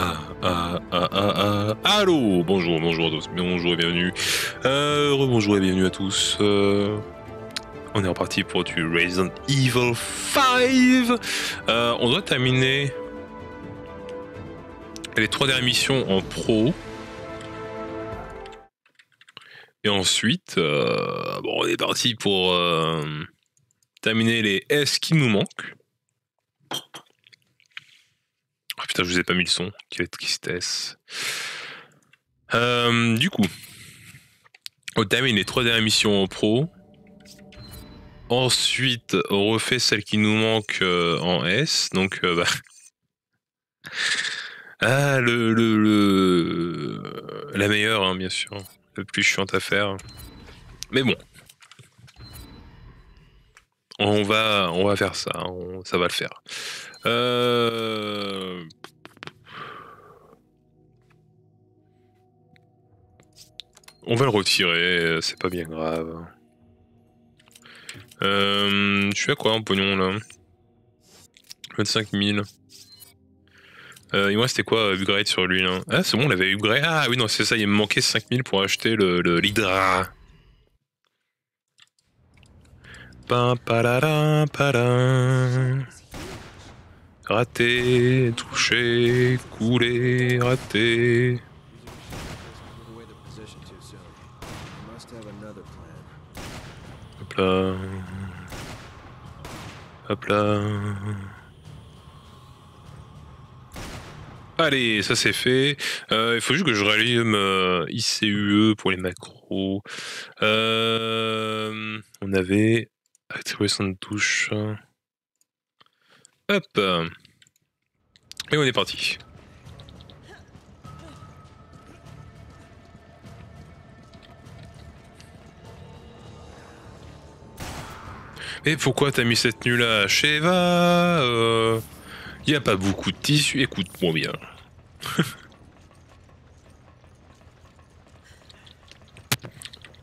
Ah. Allô Bonjour, bonjour à tous, bonjour et bienvenue. Euh, rebonjour et bienvenue à tous. On est reparti pour du Resident Evil 5. Euh, on doit terminer les trois dernières missions en pro. Et ensuite, bon, on est parti pour terminer les S qui nous manquent. Ah je vous ai pas mis le son. Quelle tristesse. Euh, du coup, on termine les trois dernières missions en pro. Ensuite, on refait celle qui nous manque euh, en S. Donc, euh, bah... Ah, le, le, le- la meilleure, hein, bien sûr. Le plus chiante à faire. Mais bon. On va, on va faire ça. on- ça va le faire. Euh... On va le retirer, c'est pas bien grave. Euh, je suis à quoi en pognon là? 25 000. Euh, il me restait quoi upgrade sur lui là? Ah c'est bon on l'avait upgrade. Ah oui non c'est ça, il me manquait 5 000 pour acheter le, le l'Hydra. Raté, touché, coulé, raté. Hop là. Hop là. Allez, ça c'est fait. Euh, il faut juste que je rallume euh, ICUE pour les macros. Euh, on avait attribution de touche. Hop. Et on est parti. Mais pourquoi t'as mis cette tenue là Sheva euh... Y a pas beaucoup de tissu. Écoute-moi bien.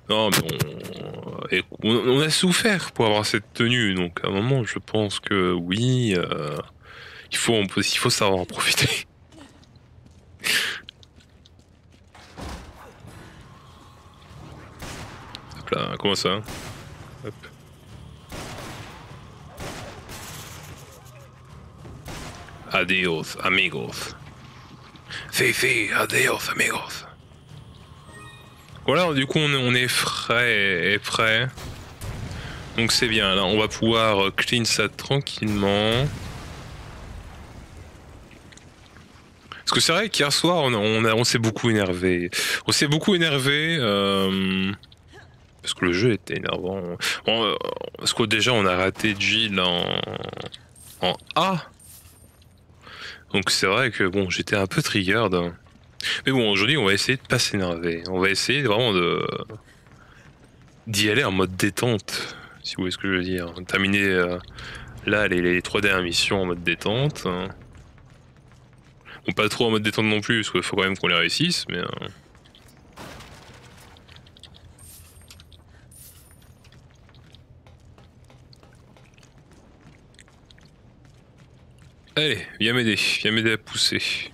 non, mais on... écou- on- on a souffert pour avoir cette tenue, donc à un moment, je pense que oui, euh, il faut, il savoir en profiter. Hop là, comment ça Hop. Adios, amigos. Si, si, adios, amigos. Voilà, du coup, on est, frais et prêt. Donc c'est bien, là, on va pouvoir euh, clean ça tranquillement. Parce que c'est vrai qu'hier soir, on, s'est beaucoup énervé. On s'est beaucoup énervé. euh, parce que le jeu était énervant. Euh, parce que déjà, on a raté Jill en, en A. Donc c'est vrai que bon, j'étais un peu triggered. Mais bon, aujourd'hui, on va essayer de pas s'énerver. On va essayer vraiment de d'y aller en mode détente, si vous voyez ce que je veux dire. Terminer euh, là les, trois dernières missions en mode détente. Bon, pas trop en mode détente non plus, parce qu'il faut quand même qu'on les réussisse, mais. euh, Allez, viens m'aider, viens m'aider à pousser.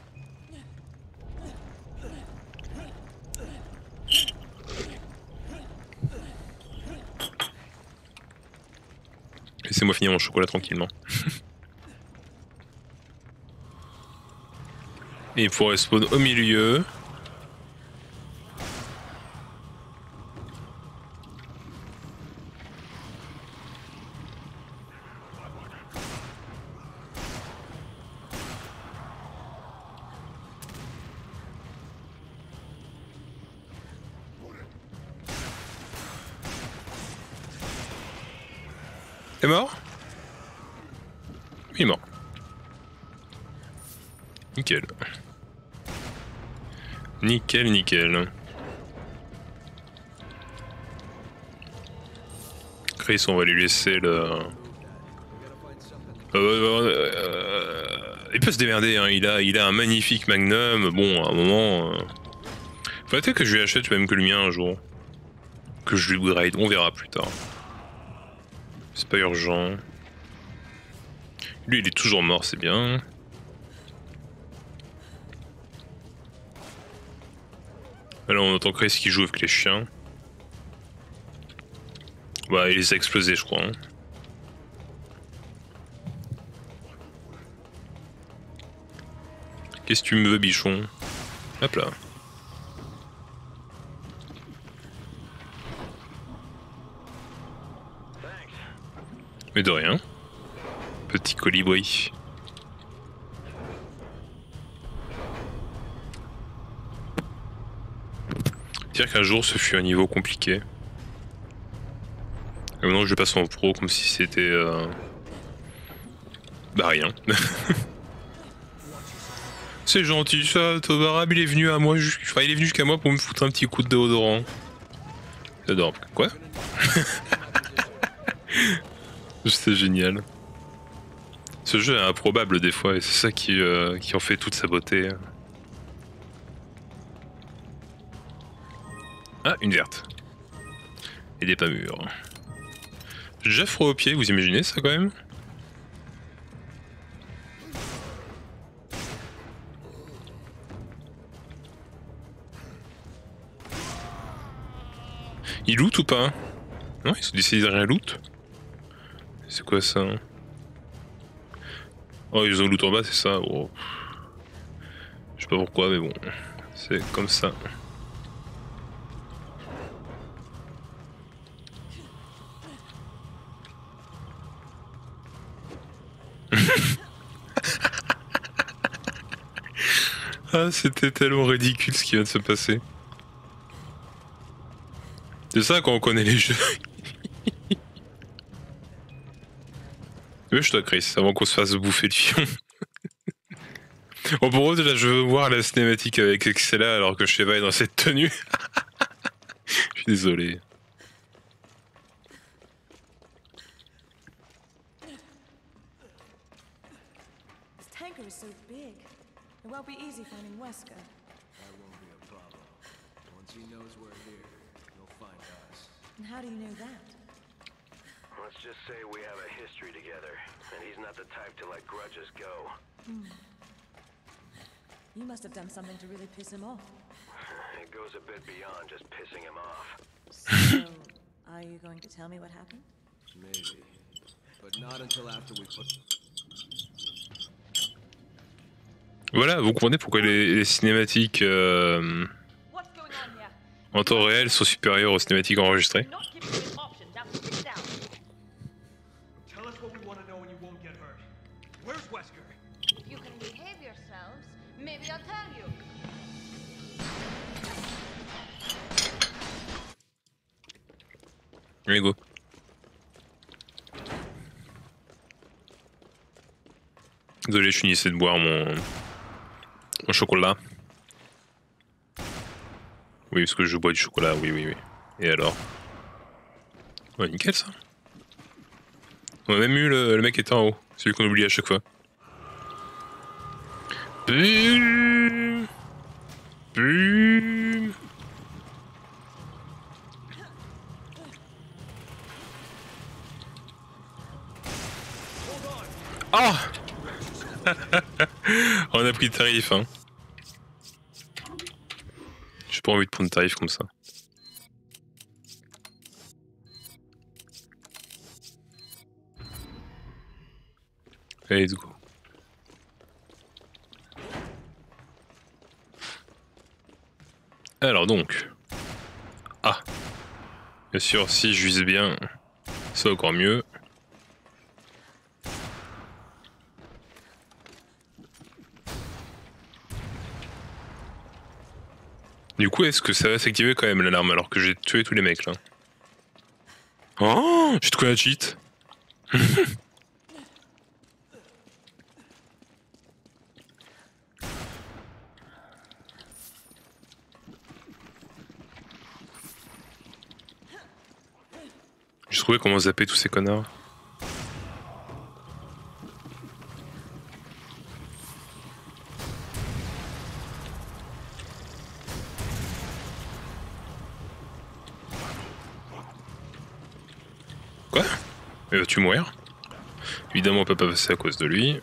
Laissez-moi finir mon chocolat tranquillement. Et il pourrait spawn au milieu. Nickel, nickel. Chris, on va lui laisser le... Euh, euh, il peut se démerder, hein. il, a, il a un magnifique magnum. Bon, à un moment... Euh... Peut-être que je lui achète même que le mien un jour. Que je lui upgrade, on verra plus tard. C'est pas urgent. Lui, il est toujours mort, c'est bien. Là, on entend Chris qui joue avec les chiens. Bah, il les a explosés, je crois. hein. Qu'est-ce que tu me veux, bichon? Hop là. Mais de rien. Petit colibri. Dire qu'un jour ce fut un niveau compliqué. Et maintenant je passe en pro comme si c'était... euh, Bah rien. C'est gentil ça, Tobarab il est venu à moi, enfin, il est venu jusqu'à moi pour me foutre un petit coup de déodorant. J'adore. Quoi? C'était génial. Ce jeu est improbable des fois et c'est ça qui, euh, qui en fait toute sa beauté. Ah, une verte. Et des pas mûres. J'ai froid aux pieds, vous imaginez ça quand même? Ils loot ou pas? Non, ils ont décidé rien loot C'est quoi ça? Oh, ils ont loot en bas, c'est ça? Oh. Je sais pas pourquoi, mais bon. C'est comme ça. Ah, c'était tellement ridicule ce qui vient de se passer. C'est ça quand on connaît les jeux. Je te Chris, avant qu'on se fasse bouffer le fion. bon, pour eux, là, je veux voir la cinématique avec Excella alors que Sheva est dans cette tenue. je suis désolé. This tanker is so big. It won't be easy finding Wesker. That won't be a problem. Once he knows we're here, he'll find us. And how do you know that? Let's just say we have a history together, and he's not the type to let grudges go. You must have done something to really piss him off. It goes a bit beyond just pissing him off. So, are you going to tell me what happened? Maybe. But not until after we put Voilà, vous comprenez pourquoi les, les cinématiques euh, en temps réel sont supérieures aux cinématiques enregistrées. Allez, go. Désolé, je finissais de boire mon, mon chocolat. Oui, parce que je bois du chocolat, oui, oui, oui. Et alors? Ouais, nickel ça. On a même eu le, mec qui était en haut, celui qu'on oublie à chaque fois. Oh On a pris le tarif, hein. J'ai pas envie de prendre le tarif comme ça. Allez, let's go. Alors donc. Ah. Bien sûr, si je bien, c'est encore mieux. Du coup, est-ce que ça va s'activer quand même l'alarme alors que j'ai tué tous les mecs là Oh J'ai quoi la cheat J'ai trouvé comment zapper tous ces connards. Quoi Vas-tu mourir Évidemment, on peut pas passer à cause de lui.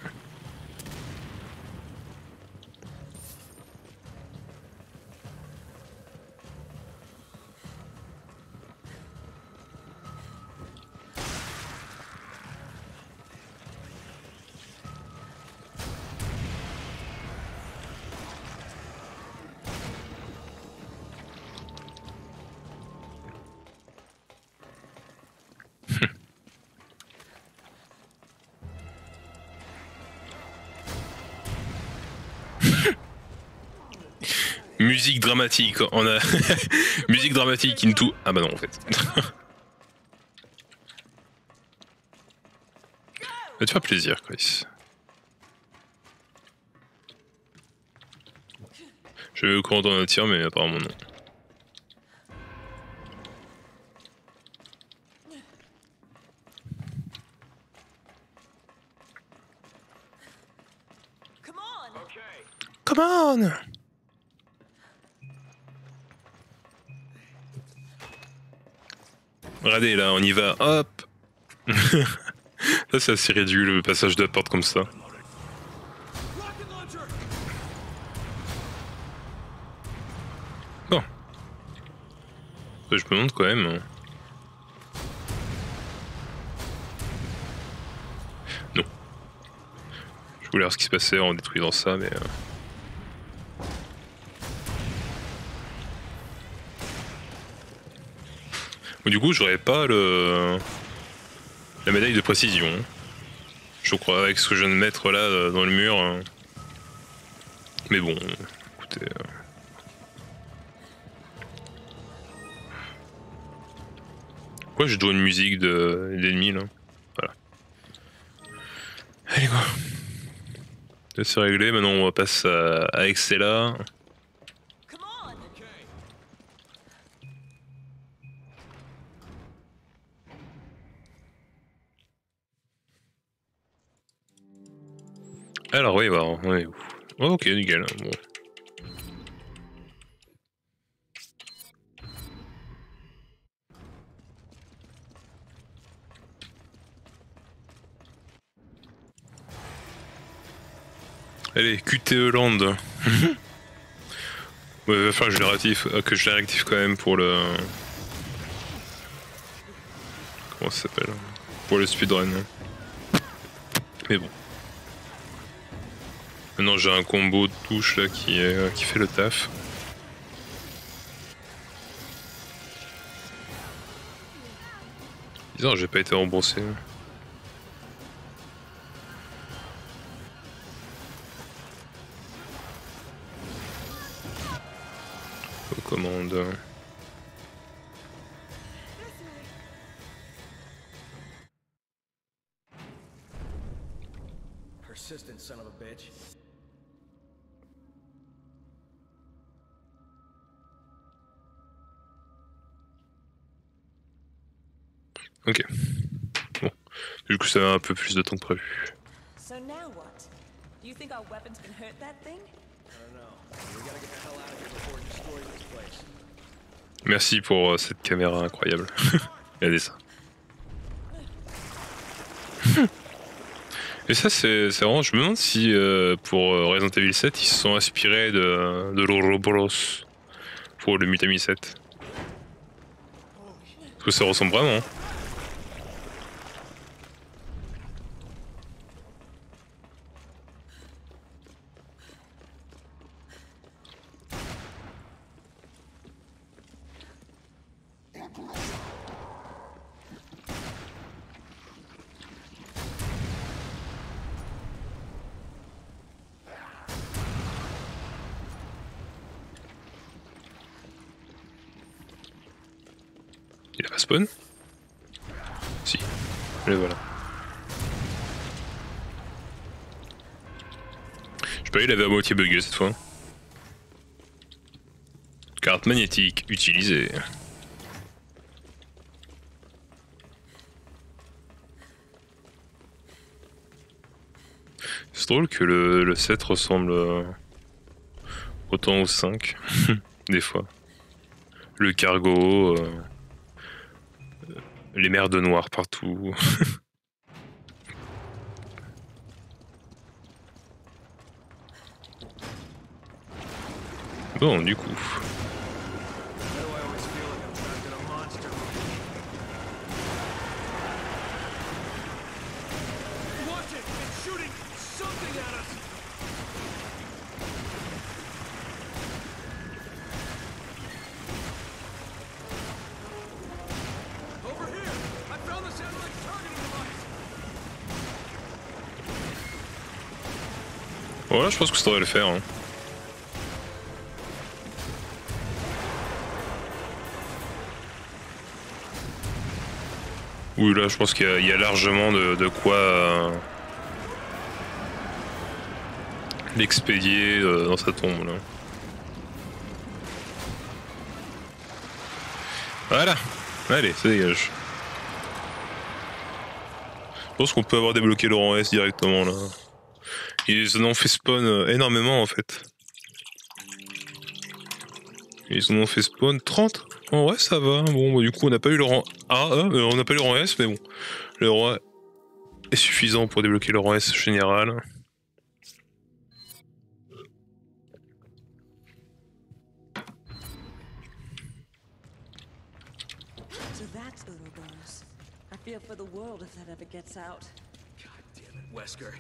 On a musique dramatique into. Ah bah non en fait. Va te faire plaisir, Chris. Je vais au courant d'un tir, mais apparemment non. Regardez là, on y va, hop Ça c'est assez réduit le passage de la porte comme ça. Bon. Je me demande quand même. hein. Non. Je voulais voir ce qui se passait en détruisant ça, mais... euh, Du coup, j'aurais pas le... La médaille de précision. Je crois, avec ce que je viens de mettre là euh, dans le mur. euh. Mais bon, écoutez... euh, Pourquoi je dois une musique de d'ennemi là? Voilà. Allez quoi. C'est réglé, maintenant on passe à, à Excella. Alors oui, on est où Oh, ok, nickel. Bon. Allez, QTE Land. ouais, va falloir que je réactive, euh, que je les réactive quand même pour le. Comment ça s'appelle Pour le speedrun. Mais bon. Maintenant j'ai un combo de touches là qui, euh, fait le taf. Bizarre, j'ai pas été remboursé. Ça un peu plus de temps que prévu. So now what? Do you think our weapons can hurt that thing? Merci pour euh, cette caméra incroyable. Regardez ça. Et ça, c'est c'est vraiment. Je me demande si euh, pour euh, Resident Evil 7, ils se sont inspirés de, de l'Ouroboros pour le Mutami 7. Parce que ça ressemble vraiment. hein. Il a pas spawn Si. Le voilà. Je peux il à moitié bugué cette fois. Carte magnétique utilisée. C'est drôle que le, le 7 ressemble autant au 5, des fois. Le cargo, euh, les mers de noir partout. bon, du coup. Why do I always feel like I'm trapped in a monster movie? Watch it! It's shooting something at us! Over here! I found the satellite targeting device! Voilà, je pense que ça devrait le faire. hein. Oui, là, je pense qu'il y, a- largement de, de quoi euh, l'expédier euh, dans sa tombe. Là. Voilà. Allez, ça dégage. Je pense qu'on peut avoir débloqué Laurent S directement là. Ils en ont fait spawn euh, énormément en fait. Ils en ont fait spawn 30 Oh ouais ça va. Bon bah, du coup on n'a pas eu le rang A, euh, on n'a pas eu le rang S mais bon. Le rang A est suffisant pour débloquer le rang S général. So that's Uroboros. I fear for the world if that ever gets out. God damn it, Wesker.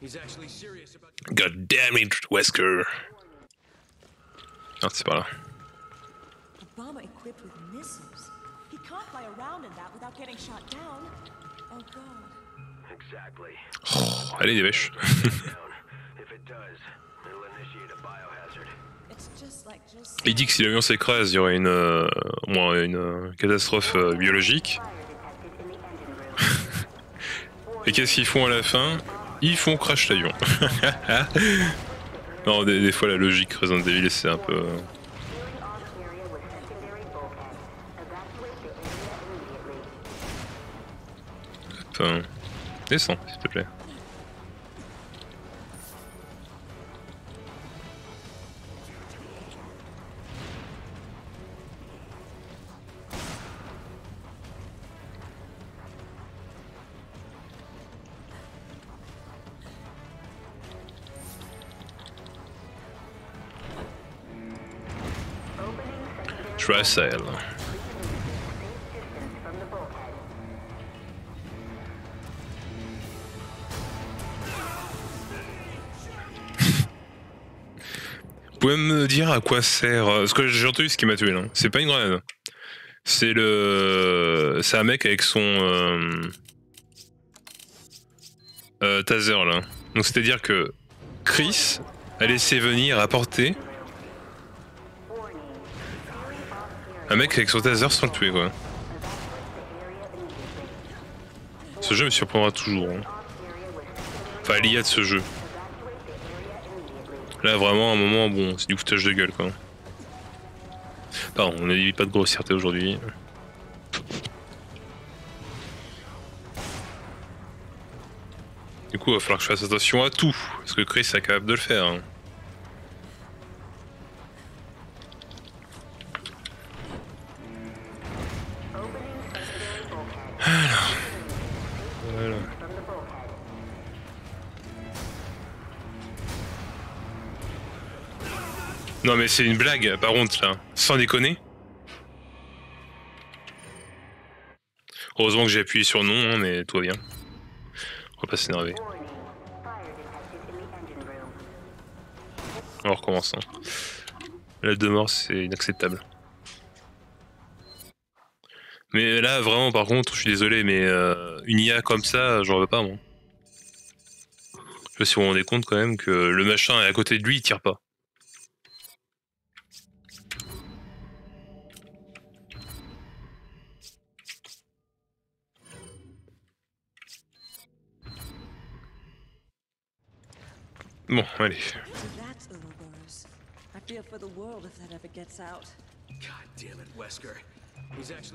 He's actually serious about. God damn it, Wesker. Ah c'est pas là. A bomber equipped with missiles. He can't fly around in that without getting shot down. Oh god. Exactly. Oh, allez dépêche. Il dit que si l'avion s'écrase, il y aurait une, euh, une euh, catastrophe euh, biologique. Et qu'est-ce qu'ils font à la fin? Ils font crash l'avion. non, des, des fois la logique Resident Evil c'est un peu. Euh, Enfin, descends, s'il te plaît. Tracel. Vous pouvez me dire à quoi sert euh, Parce que j'ai entendu ce qui m'a tué là. C'est pas une grenade. C'est le. C'est un mec avec son. Euh... euh, taser là. Donc c'est à dire que Chris a laissé venir apporter un mec avec son taser sans le tuer quoi. Ce jeu me surprendra toujours. hein. Enfin l'IA de ce jeu. Là vraiment à un moment bon c'est du foutage de gueule quoi. Pardon, on n'a dit pas de grossièreté aujourd'hui. Du coup, il va falloir que je fasse attention à tout, parce que Chris est capable de le faire. hein. Non mais c'est une blague, par contre là, sans déconner. Heureusement que j'ai appuyé sur non, hein, mais tout va bien. On va pas s'énerver. On recommence. Hein. La de mort, c'est inacceptable. Mais là, vraiment, par contre, je suis désolé, mais euh, une IA comme ça, j'en veux pas, moi. Je sais pas si vous vous rendez compte quand même que le machin est à côté de lui, il tire pas.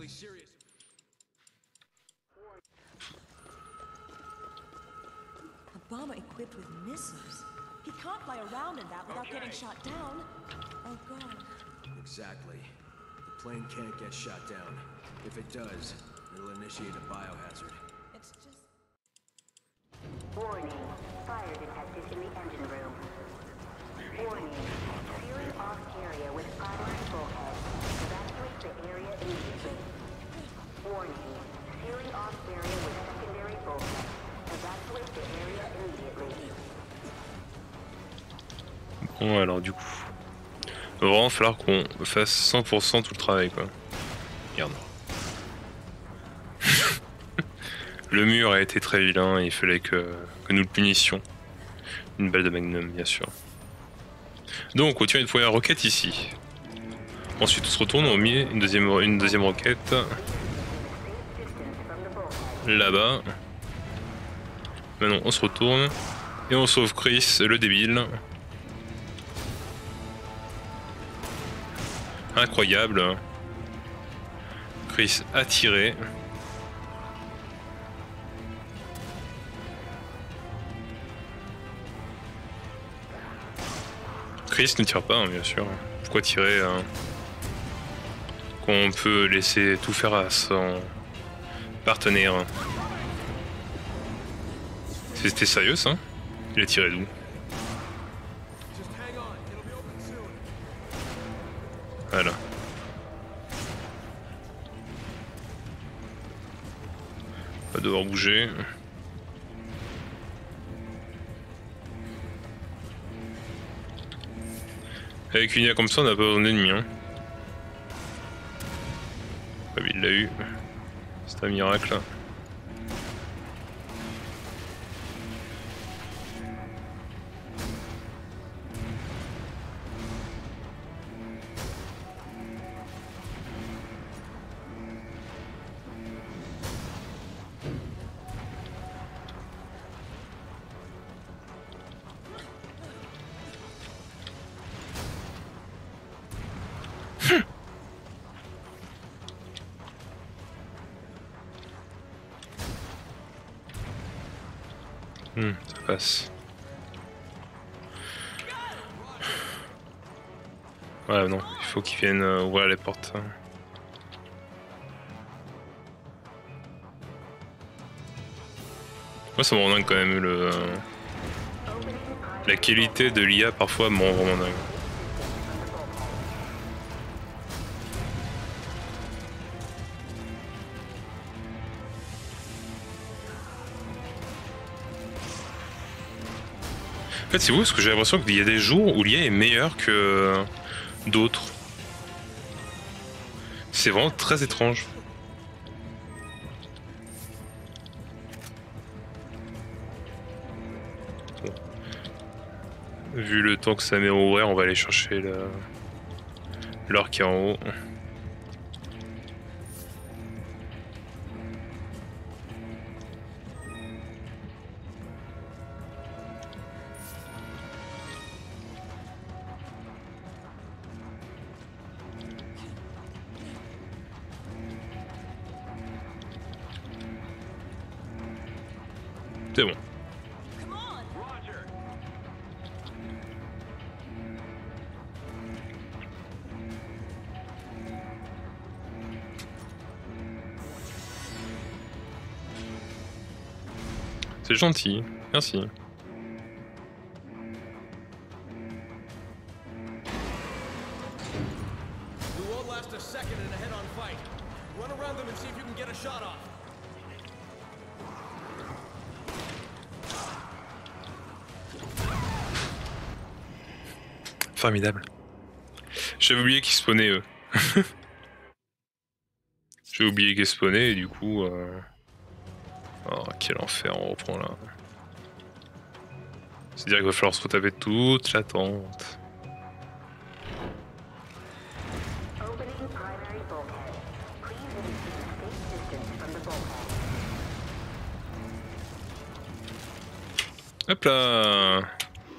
Serious. A bomber equipped with missiles. He can't fly around in that without getting shot down. Oh god. Exactly. The plane can't get shot down. If it does, it'll initiate a biohazard. It's just Warning. Bon, alors du coup. Il va vraiment falloir qu'on fasse 100% tout le travail, quoi. Regarde. le mur a été très vilain et il fallait que nous le punissions. Une balle de magnum, bien sûr. Donc, on tire une première roquette ici. Ensuite, on se retourne, on met une deuxième, une deuxième roquette. Là-bas. Maintenant, on se retourne et on sauve Chris, le débile. Incroyable. Chris a tiré. Chris ne tire pas, hein, bien sûr. Pourquoi tirer hein Qu'on peut laisser tout faire à son partenaire. C'était sérieux ça Il a tiré d'où. Voilà. Va devoir bouger. Avec une IA comme ça, on n'a pas besoin d'ennemis. Hein. Comme il l'a eu. C'est un miracle. Ouais, non, il faut qu'ils viennent euh, ouvrir les portes. Moi, ça me rend dingue quand même le. euh, La qualité de l'IA parfois me rend vraiment dingue. En fait, c'est vous parce que j'ai l'impression qu'il y a des jours où l'IA est meilleure que d'autres. C'est vraiment très étrange. Vu le temps que ça met au ouvert, on va aller chercher l'or qui est en haut. Shot off. Formidable. J'avais oublié qu'ils spawnaient eux. J'ai oublié qu'ils spawnaient et du coup... euh, quel enfer on reprend là. C'est-à-dire qu'il va falloir se retaper toute la tente. Opening primary bulkhead. Please maintain safe distance from the bulkhead. Hop là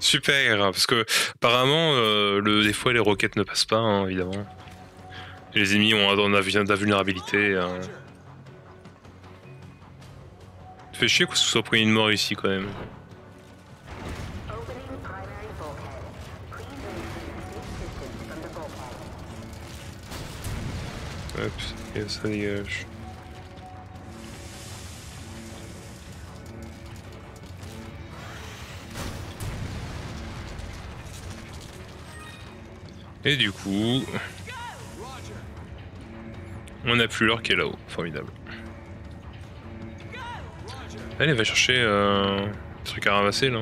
Super Parce que apparemment euh, le, des fois les roquettes ne passent pas hein, évidemment. Les ennemis ont la vulnérabilité. hein. Fait chier que ce soit pris une mort ici quand même. Hop, et ça dégage. Et du coup, on a plus l'or qui est là-haut. Formidable. Allez, va chercher euh, des à ramasser là.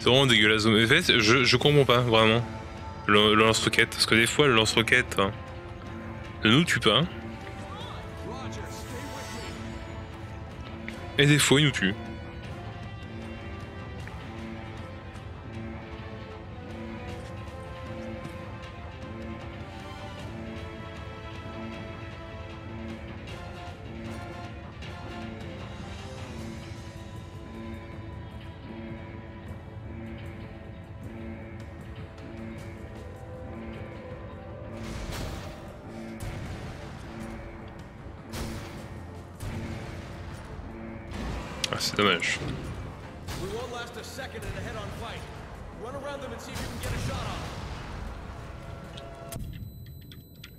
C'est vraiment dégueulasse. En fait, je, comprends pas vraiment le, lance-roquette. Parce que des fois, le lance-roquette hein, ne nous tue pas. Et des fois, il nous tue. A shot on.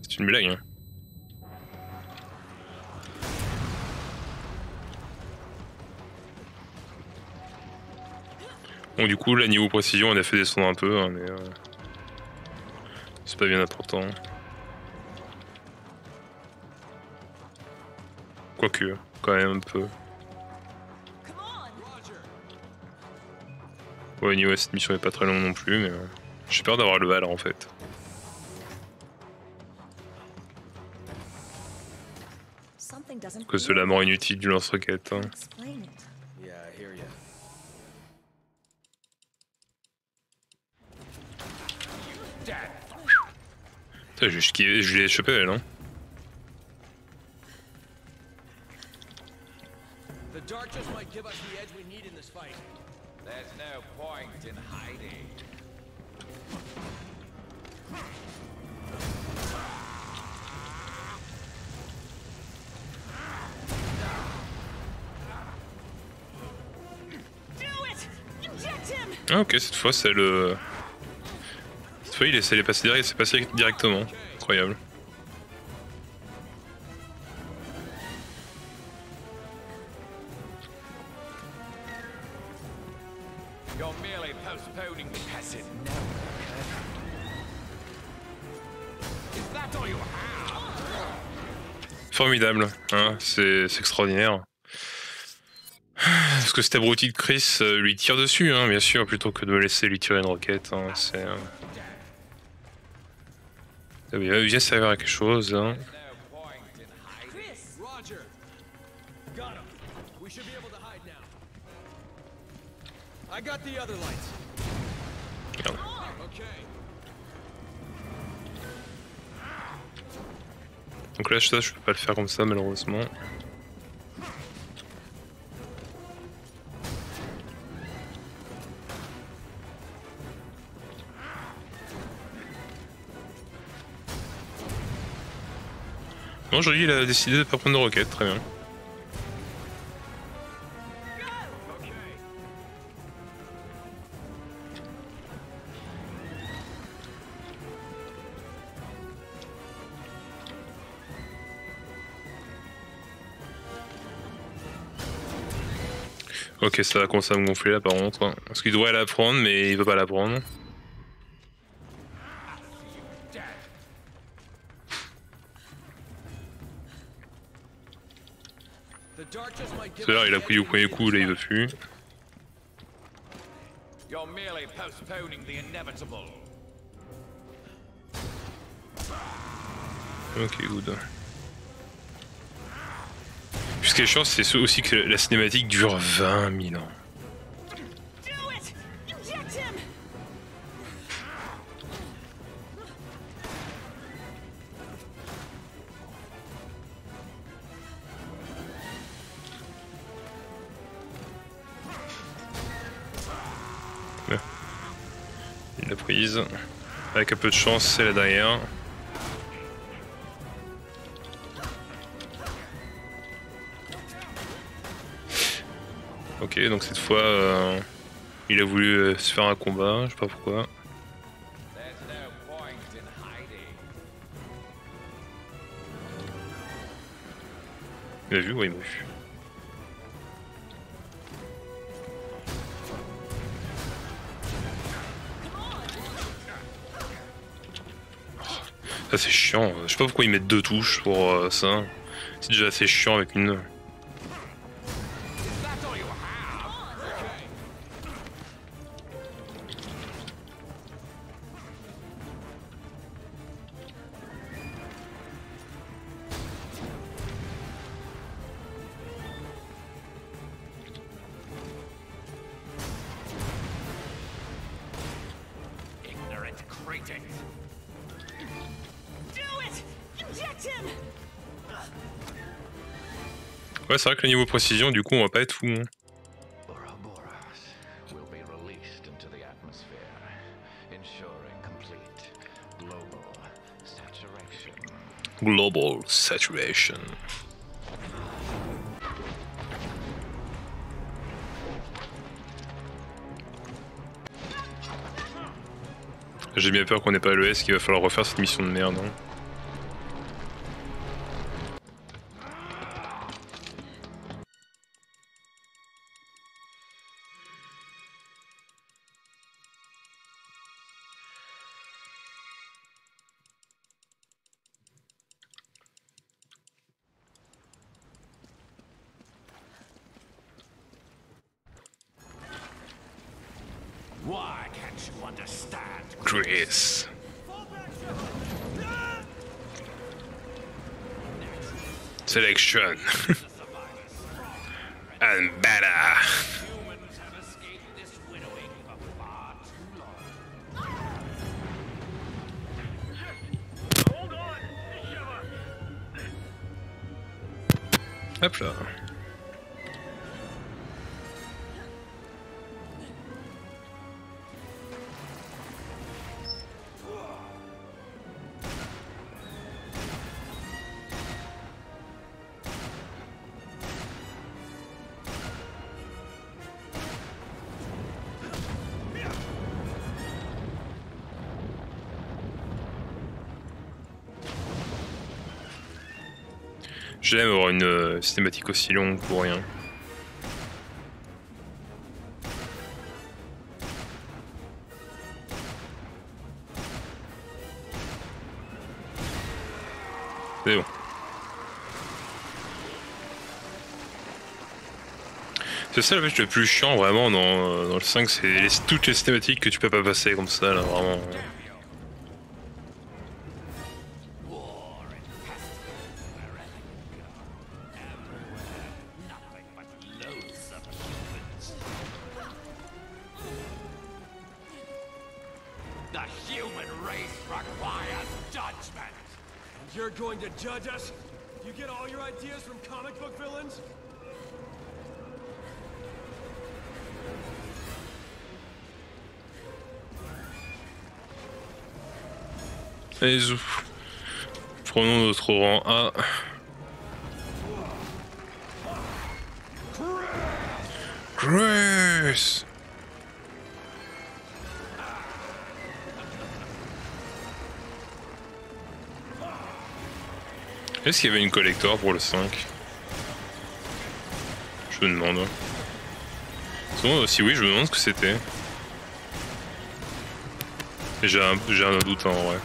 C'est une blague, hein. Bon, du coup, là, niveau précision, on a fait descendre un peu, hein, mais. euh, C'est pas bien important. Quoique, quand même un peu. Ouais, niveau cette mission est pas très longue non plus, mais. euh, J'ai peur d'avoir le Val en fait. Cause de la mort inutile du lance-roquette. hein. Putain, je l'ai chopé elle, hein. The dart just might give us the edge we need in this fight. There's no point in hiding. Do it! Inject him! Ah ok, cette fois c'est le... Cette fois il essaie de passer derrière, c'est passé directement. Incroyable. Formidable, hein, c'est extraordinaire. Parce que cet abruti de Chris euh, lui tire dessus, hein, bien sûr, plutôt que de laisser lui tirer une roquette. Hein, c'est... il vient servir à quelque chose. Hein. I got. Donc là, ça, je peux pas le faire comme ça, malheureusement. Non, aujourd'hui, il a décidé de pas prendre de roquette, très bien. Ok, ça va commencer à me gonfler là par contre. hein. Parce qu'il devrait la prendre, mais il veut pas la prendre. C'est à il a pris au premier coup, là il veut plus. Ok, good. Puis ce qui est chiant, c'est aussi que la cinématique dure 20 000 ans. L'a prise. Avec un peu de chance, c'est la derrière. Ok, donc cette fois, euh, il a voulu euh, se faire un combat, je sais pas pourquoi. Il m'a vu Ouais, il m'a vu. Ça c'est chiant, je sais pas pourquoi ils mettent deux touches pour euh, ça. C'est déjà assez chiant avec une. c'est vrai que le niveau précision, du coup, on va pas être fou. Hein. Global Saturation. J'ai bien peur qu'on n'ait pas le S qu'il va falloir refaire cette mission de merde. Hein. J'aime avoir une euh, cinématique aussi longue pour rien. C'est bon. C'est ça le match le plus chiant vraiment dans, euh, dans le 5, c'est toutes les cinématiques que tu peux pas passer comme ça là, vraiment. Prenons notre rang A. Chris Est-ce qu'il y avait une collector pour le 5 Je me demande. Si oui, je me demande ce que c'était. J'ai un, un doute en vrai.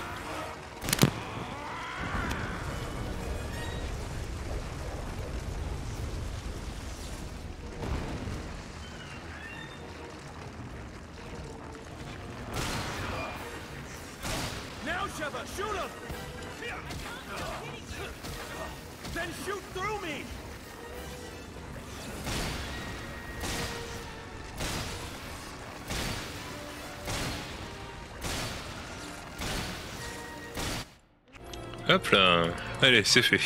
Allez, c'est fait.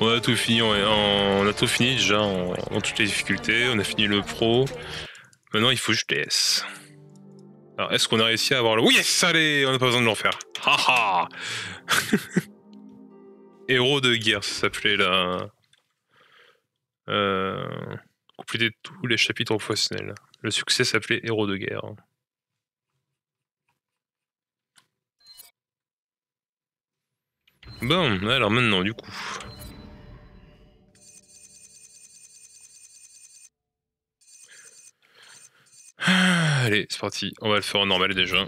On a tout fini, en- en- on a tout fini déjà en, toutes les difficultés. On a fini le pro. Maintenant, il faut juste les S. Alors, est-ce qu'on a réussi à avoir le. Oui, yes, allez, on n'a pas besoin de l'en faire. Héros de guerre, ça s'appelait là. Euh... Compléter tous les chapitres professionnels. Le succès s'appelait Héros de guerre. Bon, alors maintenant, du coup. Ah, Allez, c'est parti. On va le faire en normal déjà.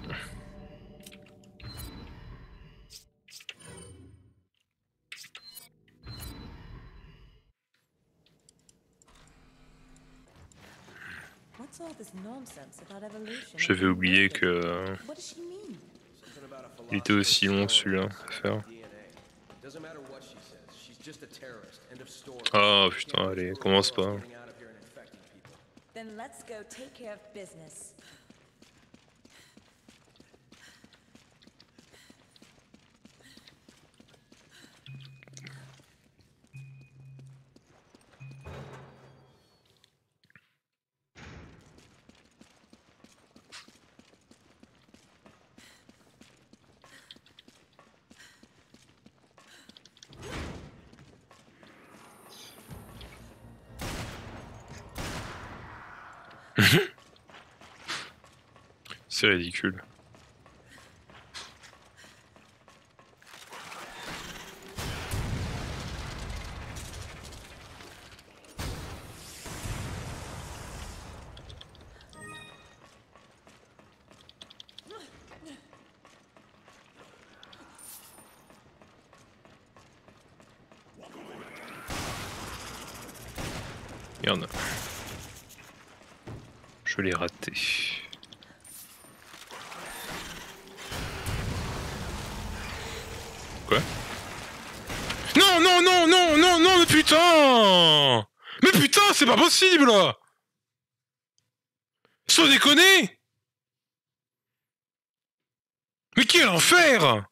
J'avais oublié que euh, il était aussi long celui-là à faire. Doesn't matter what she says. She's just a terrorist. End of story. Ah putain, allez, commence pas. Getting out of here and infecting people. Then let's go take care of business. C'est ridicule. Merde. Je l'ai raté. Quoi Non, non, non, non, non, non, mais putain Mais putain, c'est pas possible Sans déconner Mais quel enfer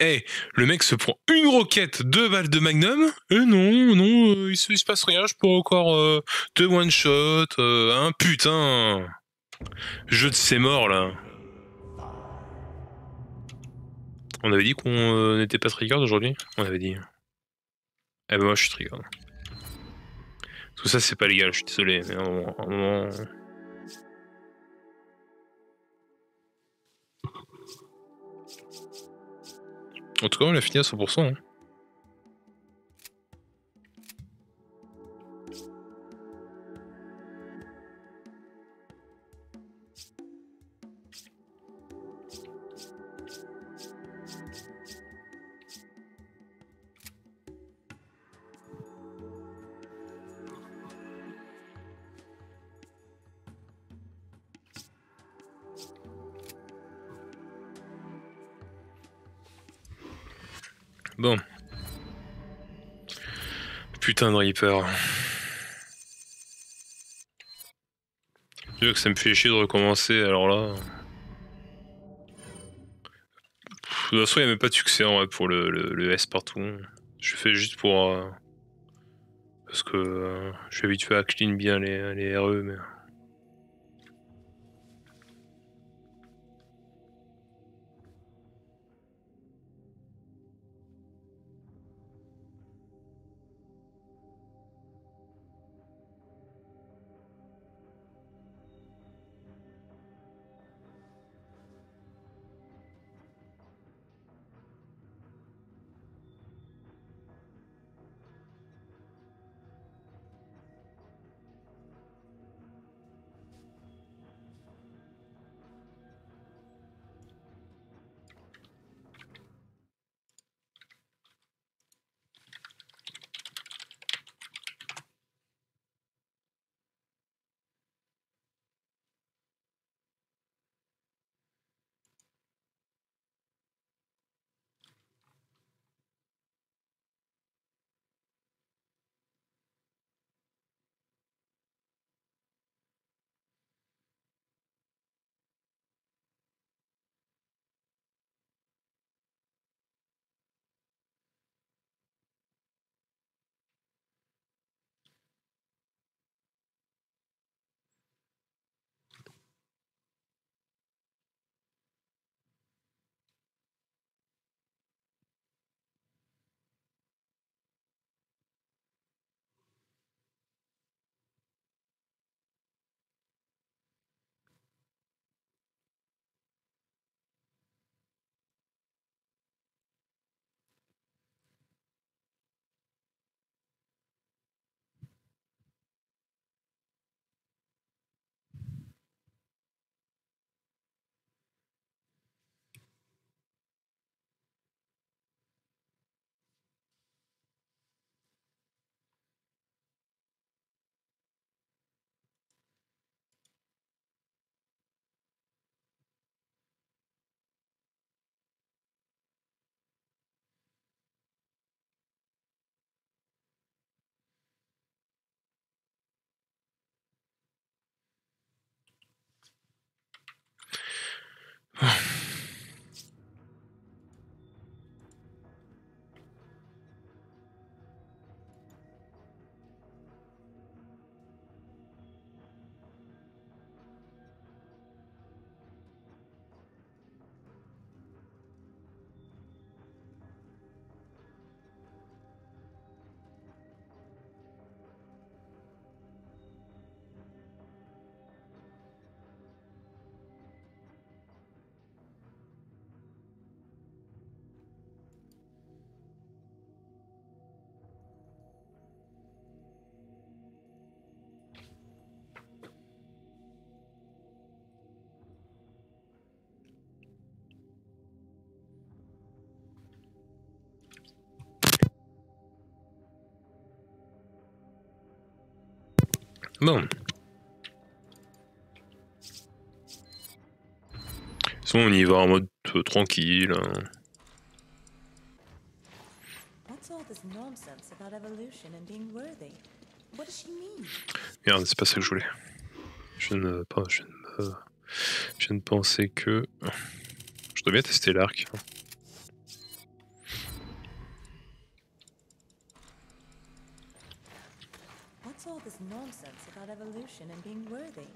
Eh, le mec se prend une roquette, deux balles de magnum. Et non, non, euh, il, se, passe rien, je peux encore euh, deux one shot, euh, un putain. Jeu de ses morts là. On avait dit qu'on n'était pas trigger aujourd'hui On avait dit. Eh ben moi je suis trigger. Tout ça c'est pas légal, je suis désolé. Mais à un moment- moment- En tout cas, on l'a fini à 100%. hein. Putain de Reaper. Dieu que ça me fait chier de recommencer, alors là. De toute façon, il n'y a même pas de succès en vrai pour le S partout. Je fais juste pour. euh, parce que euh, je suis habitué à clean bien les, les RE, mais. Bon. Sinon, on y va en mode euh, tranquille. hein. Merde, c'est pas ça que je voulais. Je ne, pas, je ne, je ne pensais que. Je dois bien tester l'arc. What's evolution and being worthy?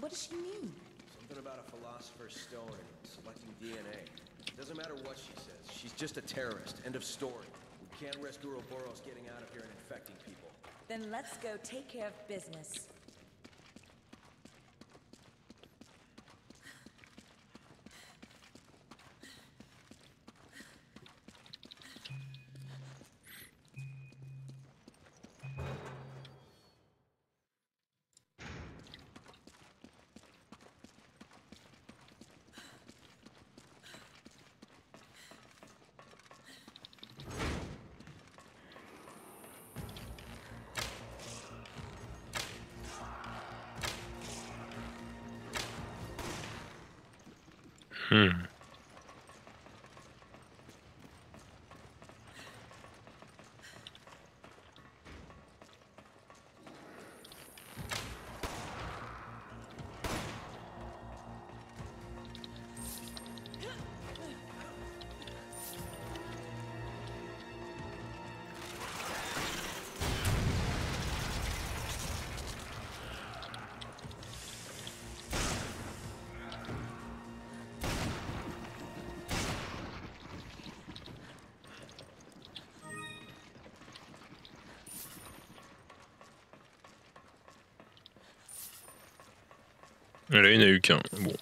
What does she mean? Something about a philosopher's stone and selecting DNA. It Doesn't matter what she says. She's just a terrorist. End of story. We can't risk Ouroboros getting out of here and infecting people. Then let's go take care of business. Hmm. Là, il a eu qu'un. Bon.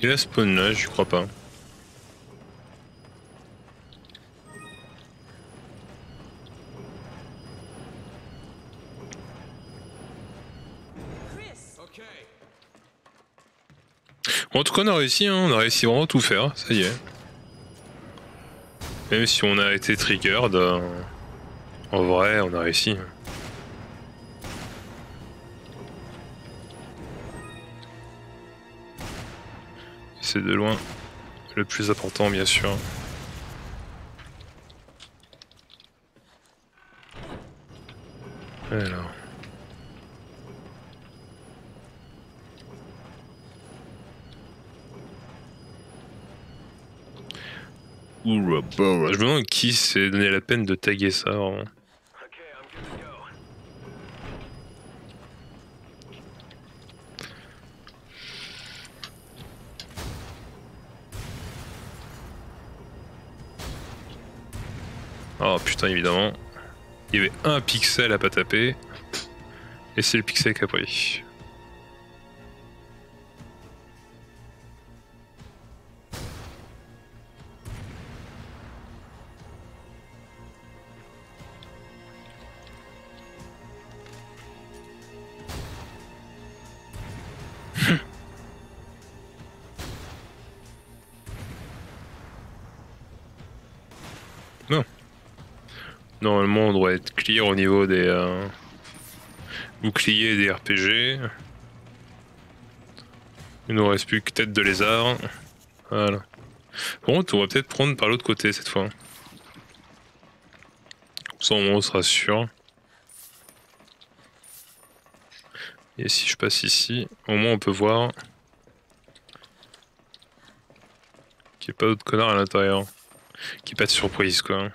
Il a spawn là, je crois pas. En tout cas, on a réussi, hein, on a réussi vraiment tout faire, ça y est. Même si on a été triggered, euh, en vrai, on a réussi. C'est de loin le plus important, bien sûr. Alors. Ouroboros. Je me demande qui s'est donné la peine de taguer ça. vraiment. Oh putain, évidemment. Il y avait un pixel à pas taper. Et c'est le pixel qui a pris. Être clear au niveau des euh, boucliers des RPG. Il nous reste plus que tête de lézard. Voilà. Bon, on va peut-être prendre par l'autre côté cette fois. Ça, on sera sûr. Et si je passe ici, au moins, on peut voir qu'il n'y ait pas d'autres connards à l'intérieur. Qu'il n'y ait pas de surprise, quoi.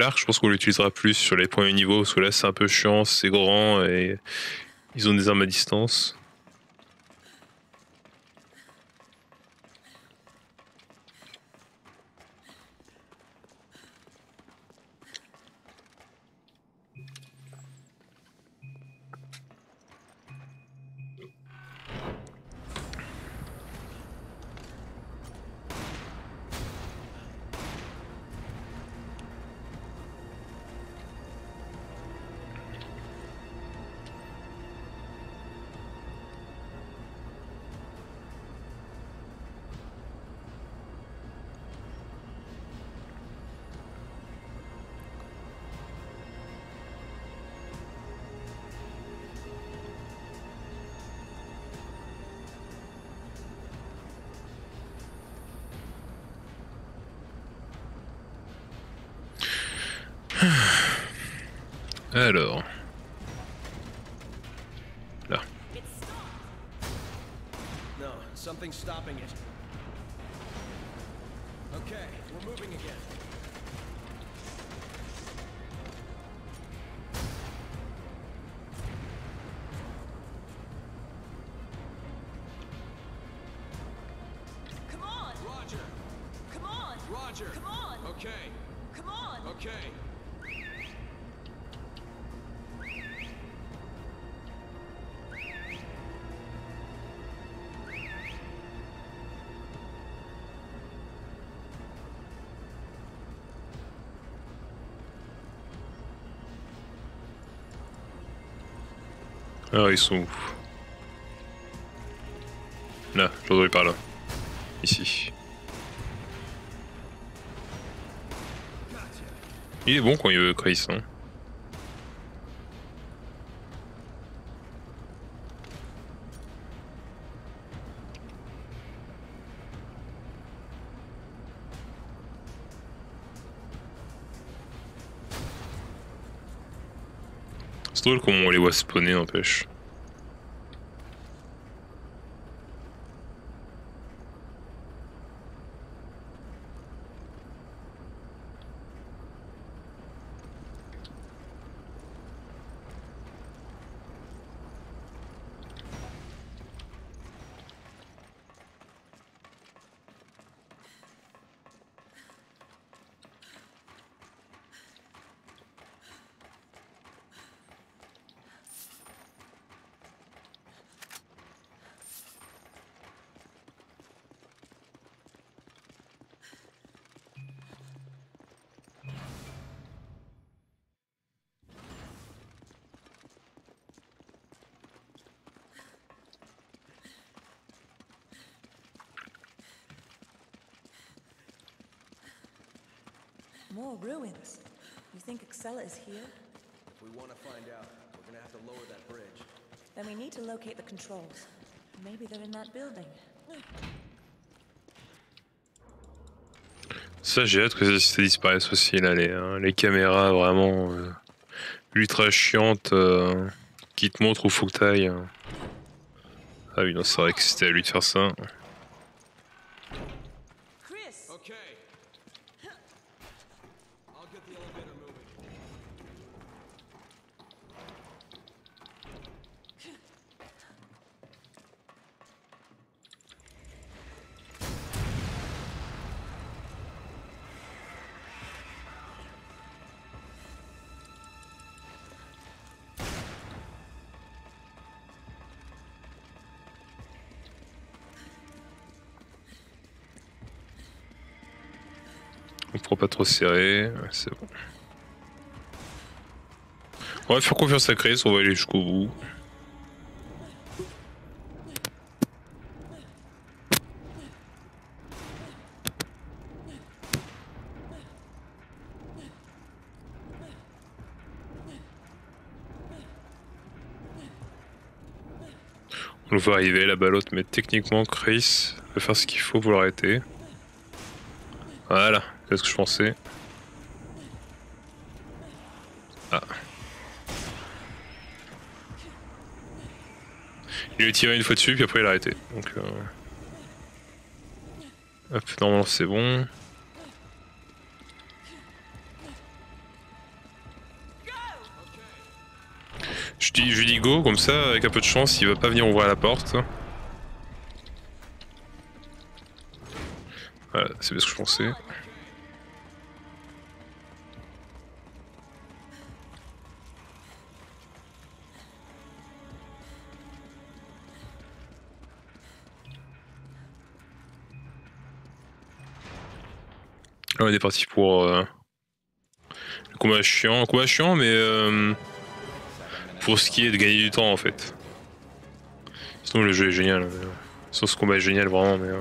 L'arc, je pense qu'on l'utilisera plus sur les premiers niveaux, parce que là c'est un peu chiant, c'est grand et ils ont des armes à distance. Alors ils sont où Là, je dois par là. Ici. Il est bon quand il veut Chris. Hein. C'est drôle comment on les voit spawner, n'empêche. More ruins. You think Excella is here? If we want to find out, we're gonna have to lower that bridge. Then we need to locate the controls. Maybe they're in that building. Ça, j'ai hâte que ça, ça disparaisse aussi, là, les, hein, les caméras vraiment euh, ultra chiantes euh, qui te montrent où faut que t'ailles. hein. Ah oui, non, c'est vrai que c'était à lui de faire ça. Pas trop ouais, c'est bon. On va faire confiance à Chris, on va aller jusqu'au bout. On le voit arriver la balle mais techniquement Chris va faire ce qu'il faut pour l'arrêter. Voilà, c'est ce que je pensais. Ah. Il lui tiré une fois dessus, puis après il a arrêté. Donc, euh... Hop, normalement c'est bon. Je, dis, lui dis go, comme ça, avec un peu de chance, il va pas venir ouvrir la porte. Voilà, c'est bien ce que je pensais. Là, on est parti pour euh, le combat chiant. Combat chiant, mais euh, pour ce qui est de gagner du temps en fait. Sinon, le jeu est génial. euh, Sinon, ce combat est génial vraiment, mais. euh,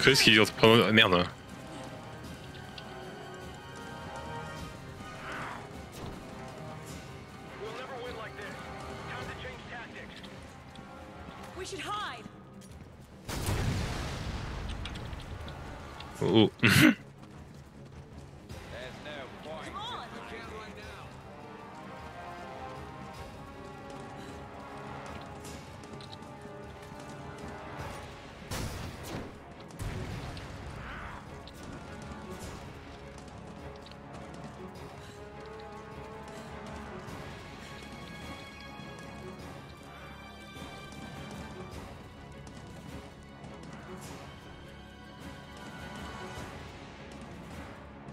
Chris qui prendre. ah, Merde.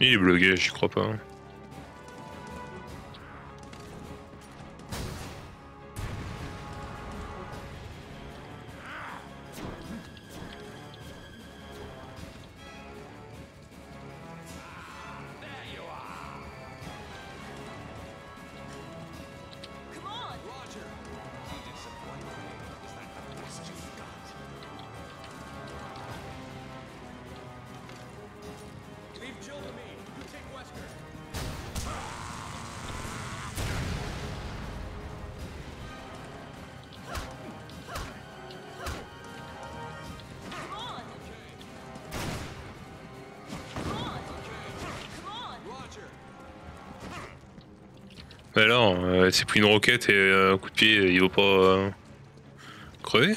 Il est bloqué, j'y crois pas. Alors, euh, elle s'est pris une roquette et euh, un coup de pied, il va pas euh, crever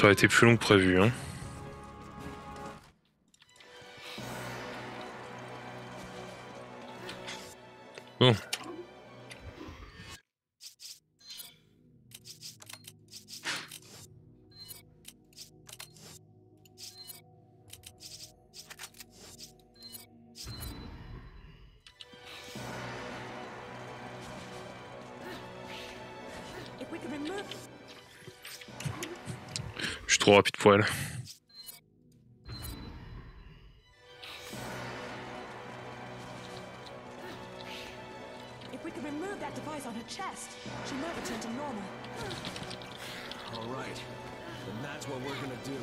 ça aurait été plus long que prévu. Hein. If we could remove that device on her chest, she'll never turn to normal. All right. Then that's what we're gonna do.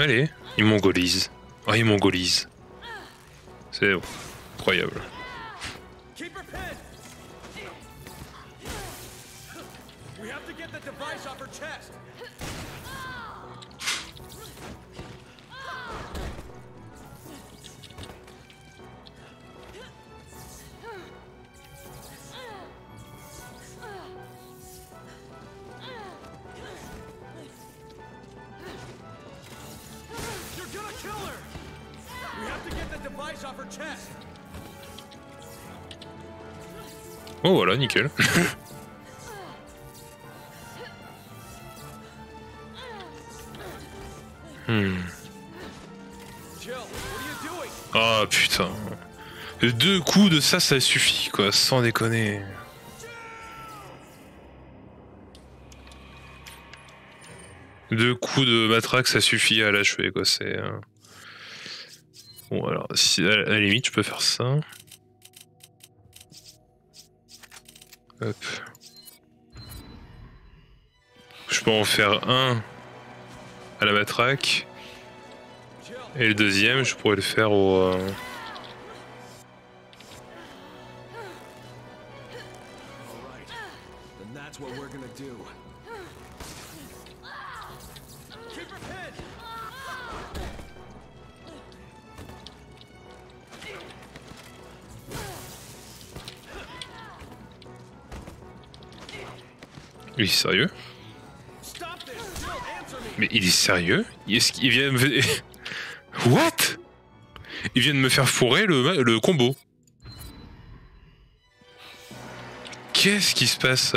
Allez, il mongolise. Ah, il mongolise. C'est incroyable. Keep her pinned. We have to get the device off her chest. Oh voilà, nickel. Hmm. Ah putain. Deux coups de ça, ça suffit quoi, sans déconner. Deux coups de matraque, ça suffit à l'achever quoi. C'est. Bon alors, si, à à la limite, je peux faire ça. Hop. Je peux en faire un à la matraque. Et le deuxième, je pourrais le faire au. euh, Sérieux. Mais il est sérieux? Est-ce vient me... What? Il vient de me faire fourrer le, le combo. Qu'est-ce qui se passe?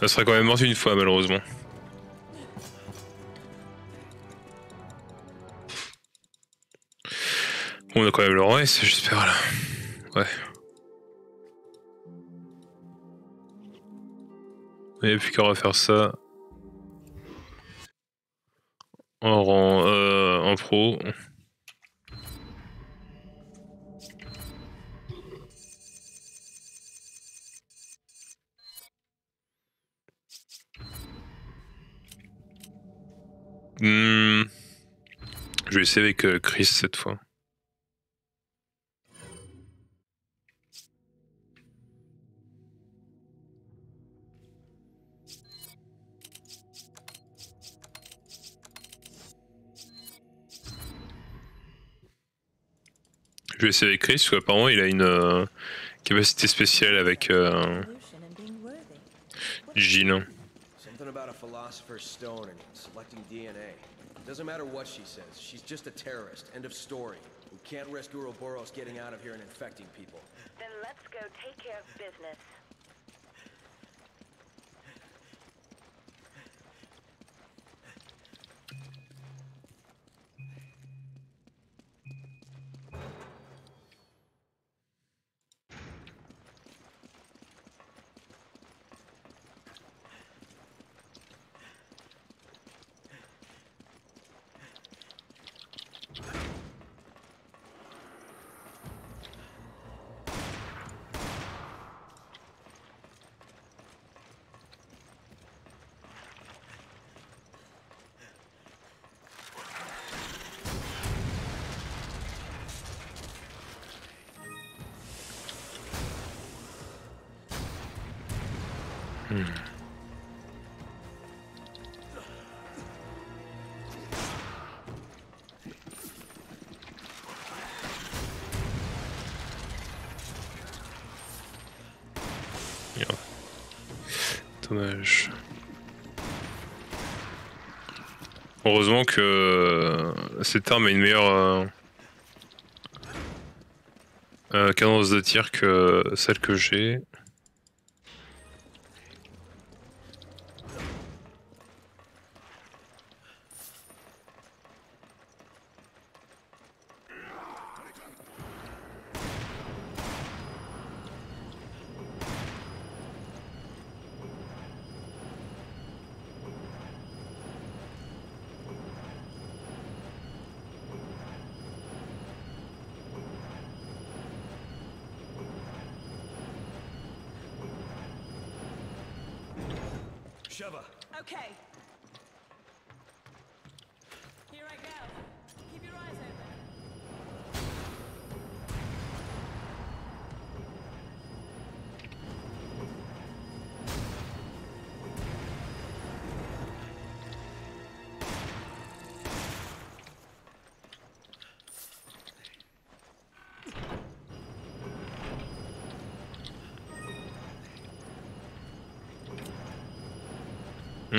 Ça serait quand même morte une fois, malheureusement. On a quand même le reste, j'espère là. Ouais. Il n'y a plus qu'à refaire ça. En, rang, euh, en pro. Vais essayer avec Chris cette fois. Je vais essayer avec Chris parce qu'apparemment il a une euh, capacité spéciale avec euh, DNA. Doesn't matter what she says, she's just a terrorist. End of story. We can't risk Ouroboros getting out of here and infecting people. Then let's go take care of business. Heureusement que euh, cette arme a une meilleure euh, euh, cadence de tir que celle que j'ai.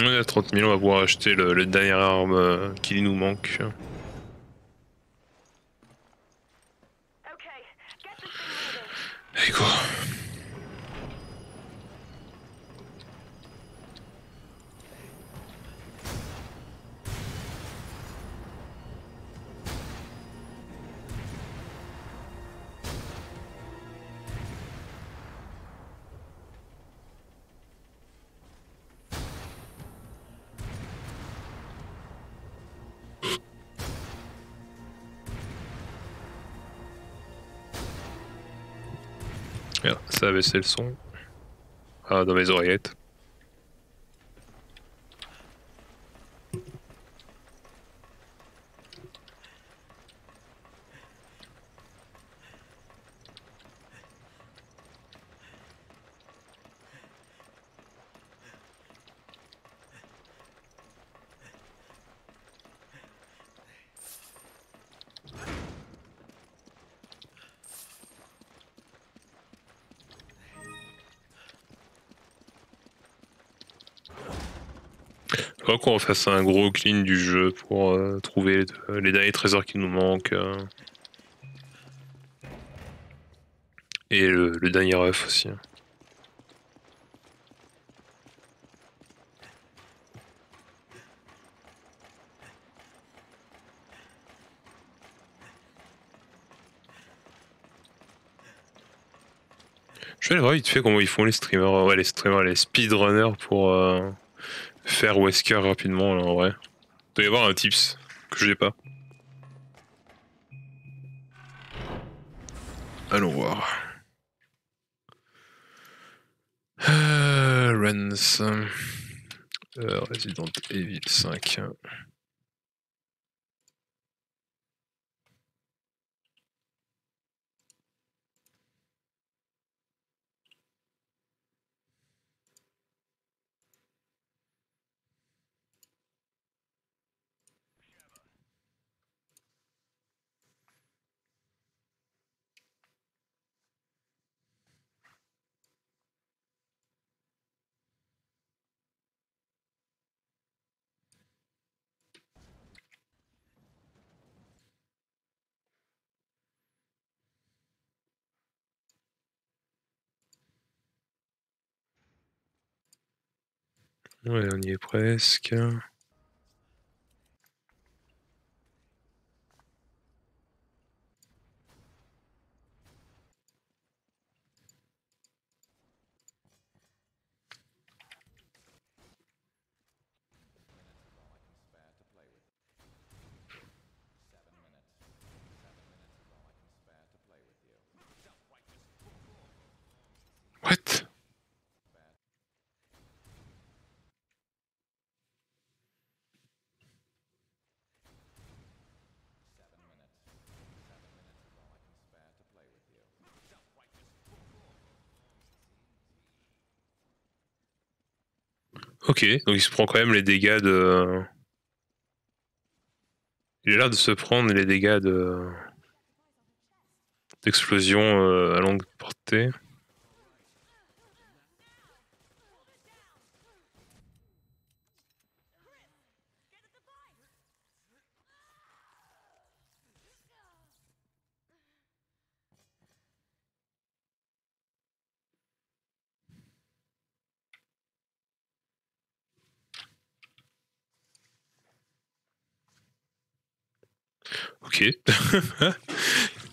On à 30 000, on va pouvoir acheter le, le dernier arme euh, qui nous manque. Ça le son. Ah, dans mes oreillettes. Je crois qu'on fasse un gros clean du jeu pour euh, trouver euh, les derniers trésors qui nous manquent. euh. Et le, dernier œuf aussi. Je vais aller voir vite fait comment ils font les streamers, ouais les streamers, les speedrunners pour faire Wesker rapidement là en vrai. Il doit y avoir un tips que je n'ai pas. Allons voir. Euh, Ransom. Euh, Resident Evil 5. Ouais, on y est presque. What? Ok, donc il se prend quand même les dégâts de. Il a l'air de se prendre les dégâts de. d'explosion euh, à longue portée. Ok.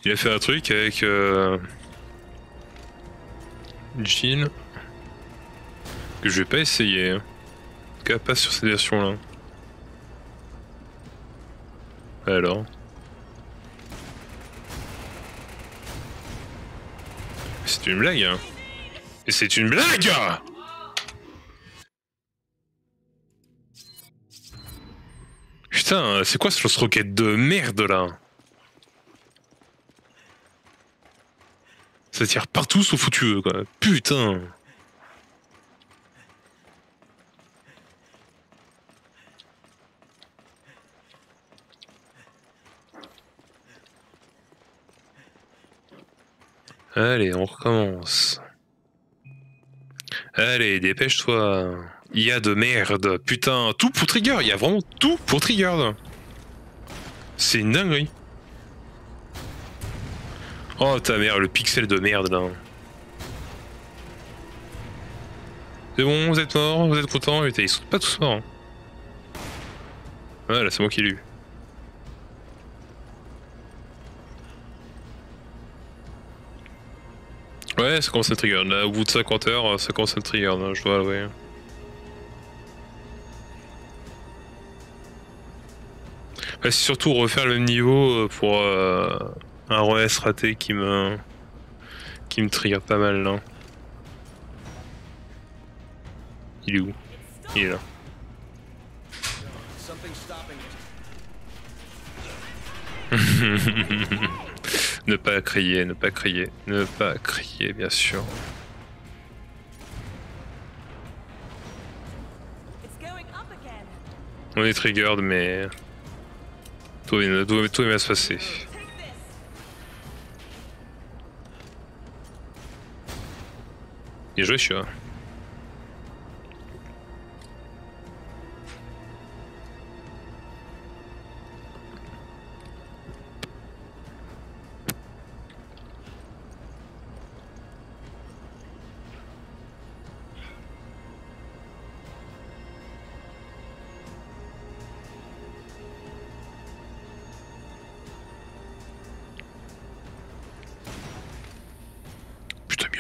Il a fait un truc avec euh... Jean que je vais pas essayer. En tout cas, pas sur cette version-là. Alors. C'est une blague. Hein. C'est une blague Putain, c'est quoi ce lance-roquette de merde là Ça tire partout sauf où quoi. Putain Allez, on recommence. Allez, dépêche-toi. Il y a de merde. Putain, tout pour Trigger. Il y a vraiment tout pour Trigger. C'est une dinguerie. Oh ta mère, le pixel de merde là. C'est bon, vous êtes morts, vous êtes contents Putain, ils sont pas tous morts. hein. Voilà, c'est moi qui l'ai eu. Ouais, ça commence à trigger. Au bout de 50 heures, ça commence à trigger, là, je dois avouer. C'est surtout refaire le même niveau euh, pour euh, un ROS raté qui me qui me trigger pas mal là. Il est où? Il est là. Ne pas crier, ne pas crier, ne pas crier, bien sûr. On est triggered, mais tout est, tout, tout est bien se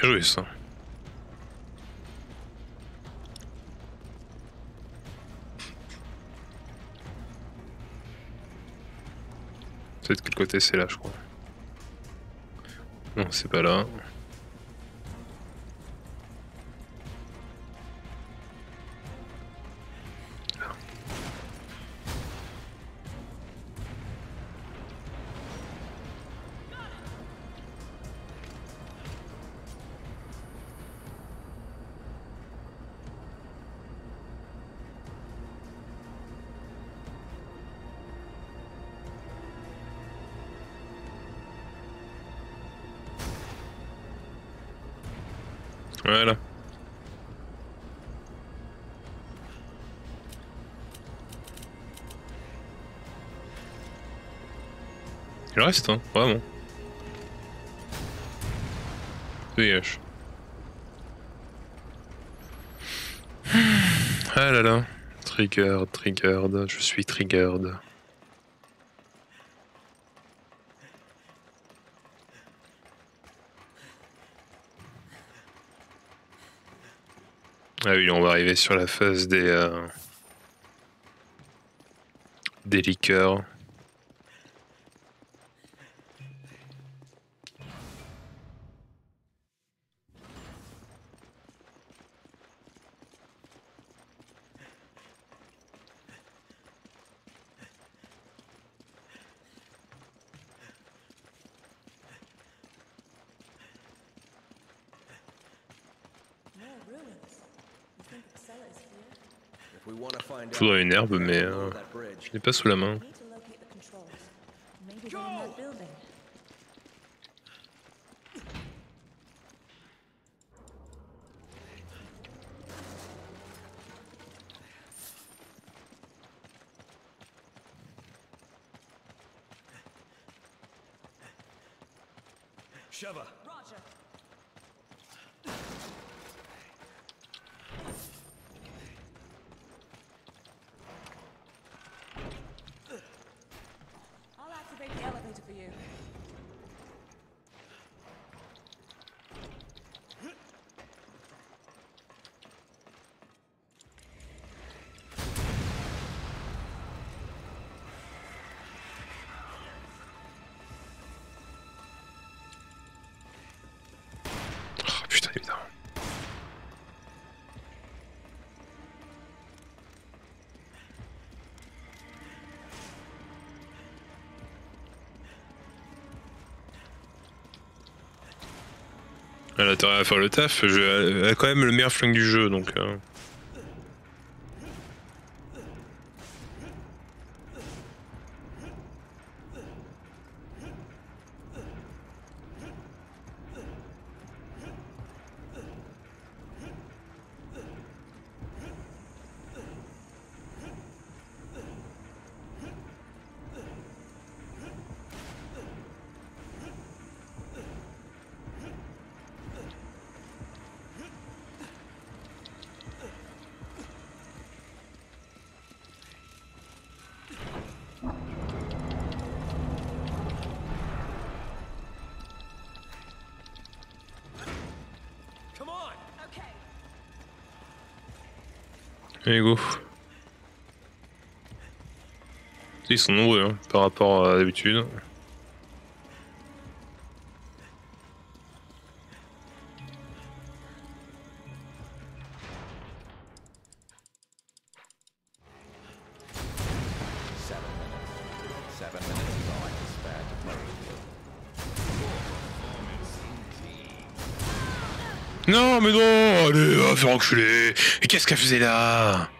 joué, ça. C'est de quel côté c'est là, je crois. Non, c'est pas là. Reste, hein, vraiment. Dégage. Ah là là. Triggered, triggered, je suis triggered. Ah oui, on va arriver sur la phase des... euh, des liqueurs. More ruins. You think Upsela's here? If we want to mais euh, je l'ai pas sous la main. Elle a intérêt à faire le taf. Elle a quand même le meilleur flingue du jeu, donc. euh. Ils sont nombreux hein, par rapport à d'habitude. Non, mais non faire Et qu'est-ce qu'elle faisait là?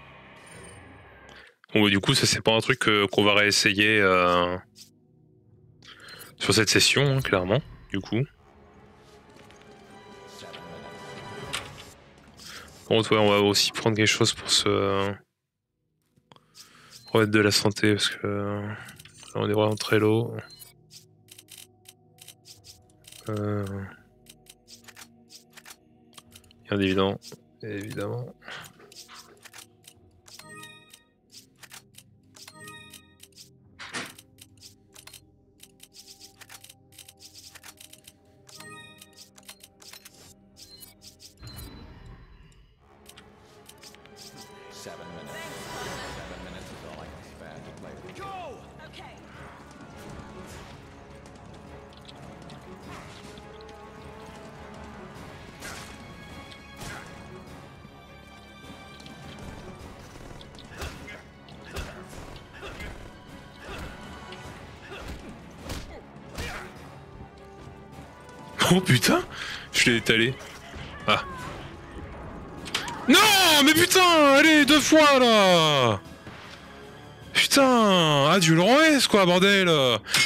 Bon, bah, du coup, ça, c'est pas un truc euh, qu'on va réessayer euh, sur cette session, hein, clairement, du coup. Contre, ouais, on va aussi prendre quelque chose pour se remettre de la santé, parce que là, on est vraiment très low. Euh... Bien évident, évidemment. L'ai étalé. Ah. Non Mais putain Allez, deux fois là. Putain Ah, du Lorès quoi, bordel.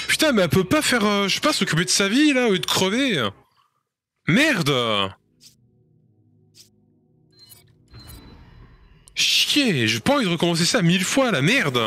Putain, mais elle peut pas faire, euh, je sais pas, s'occuper de sa vie là, lieu de crever. Merde. Chier J'ai pas envie de recommencer ça mille fois, la merde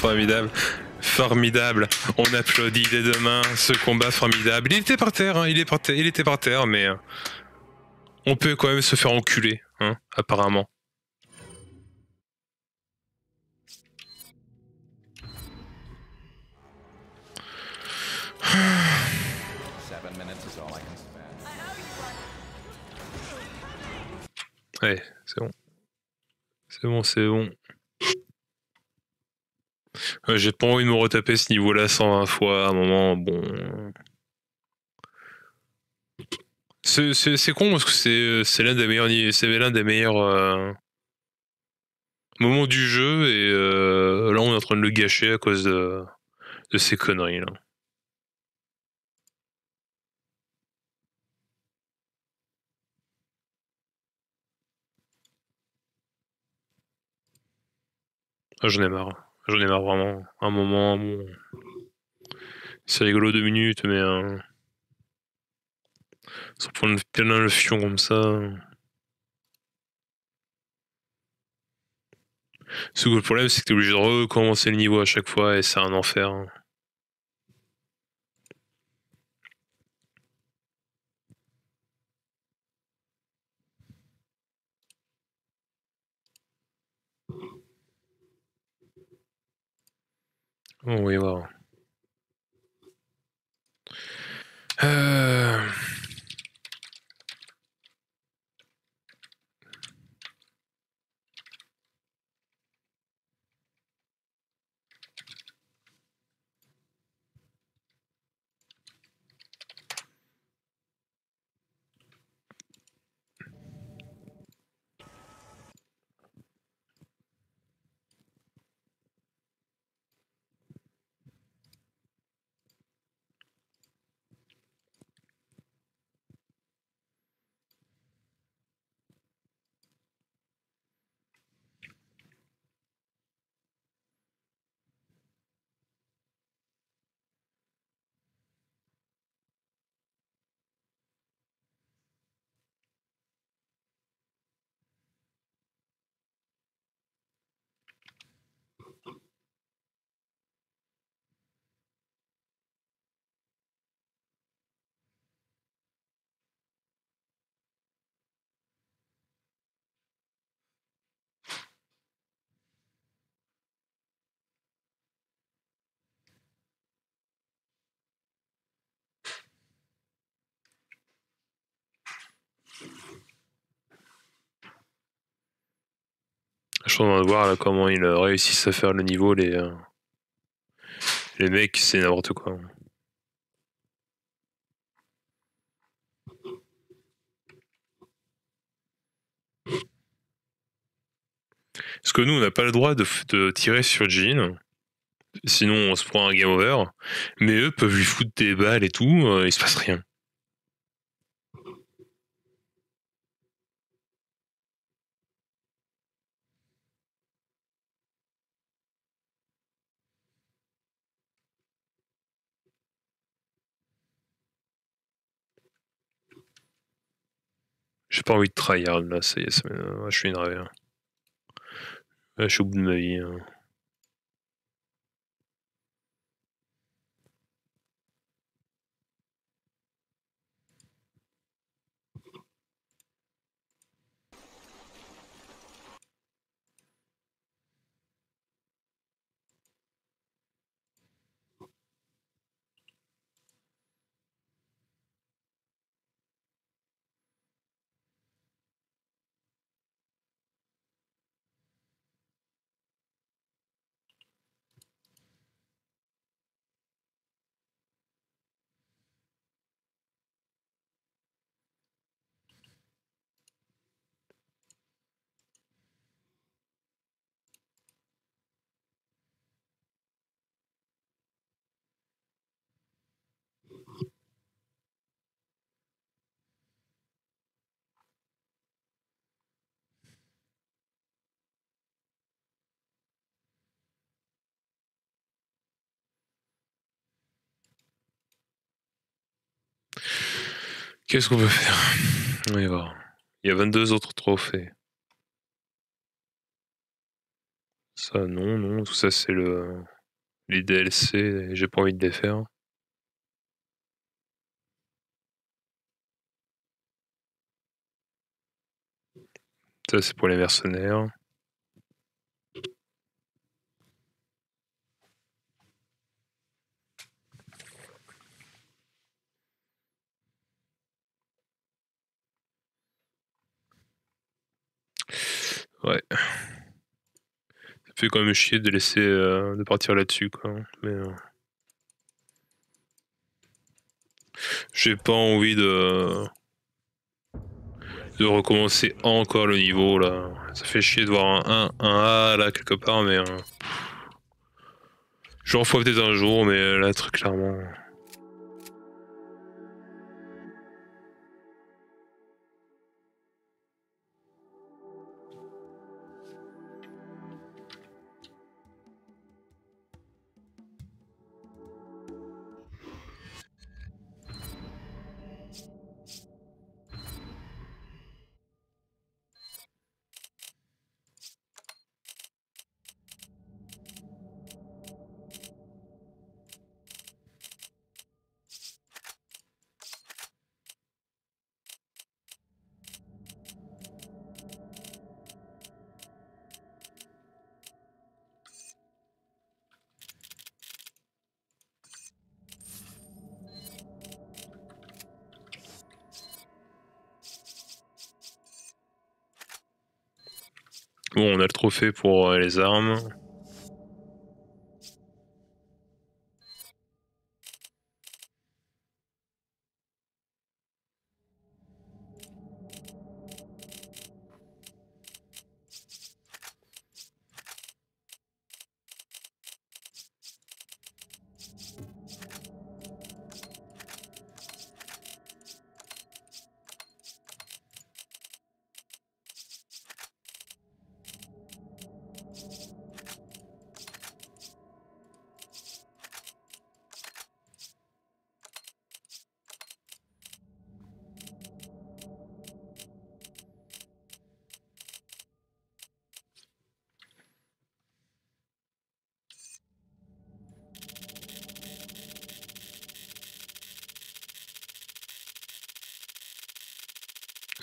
formidable. Formidable. On applaudit dès demain ce combat formidable. Il était par terre, hein, il, est par terre il était par terre, mais euh, on peut quand même se faire enculer, hein, apparemment. Ouais, c'est bon. C'est bon, c'est bon. J'ai pas envie de me retaper ce niveau-là 120 fois à un moment. Bon. C'est con parce que c'est l'un des meilleurs, des meilleurs euh, moments du jeu et euh, là on est en train de le gâcher à cause de, de ces conneries là. Ah, J'en ai marre. J'en ai marre vraiment. Un moment, bon. C'est rigolo deux minutes, mais. Euh... Sans prendre plein le fion comme ça. Ce que le problème, c'est que t'es obligé de recommencer le niveau à chaque fois et c'est un enfer. Hein. On va train de voir là comment ils euh, réussissent à faire le niveau, les, euh, les mecs, c'est n'importe quoi. Parce que nous, on n'a pas le droit de tirer sur Jean. Sinon, on se prend un game over. Mais eux peuvent lui foutre des balles et tout, euh, il se passe rien. J'ai pas envie de tryhard là, ça y est, ça je suis énervé. hein. Ouais, je suis au bout de ma vie. hein. Qu'est-ce qu'on peut faire? On va. Il y a 22 autres trophées. Ça, non, non, tout ça, c'est le les DLC, j'ai pas envie de les faire. Ça, c'est pour les mercenaires. Ouais. Ça fait quand même chier de laisser euh, de partir là-dessus, quoi. Mais euh, j'ai pas envie de de recommencer encore le niveau là. Ça fait chier de voir un 1, un A là quelque part, mais euh, j'en ferai peut-être un jour, mais là très clairement. Pour euh, les armes.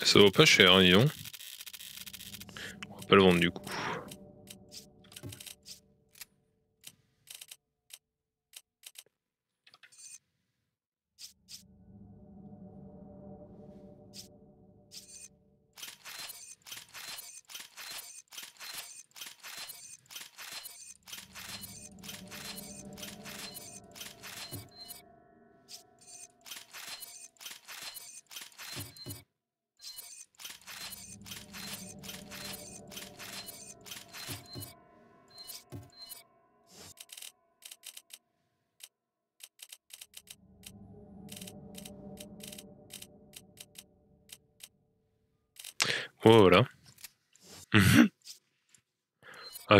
Ça vaut pas cher, hein, dis donc. On va pas le vendre du coup.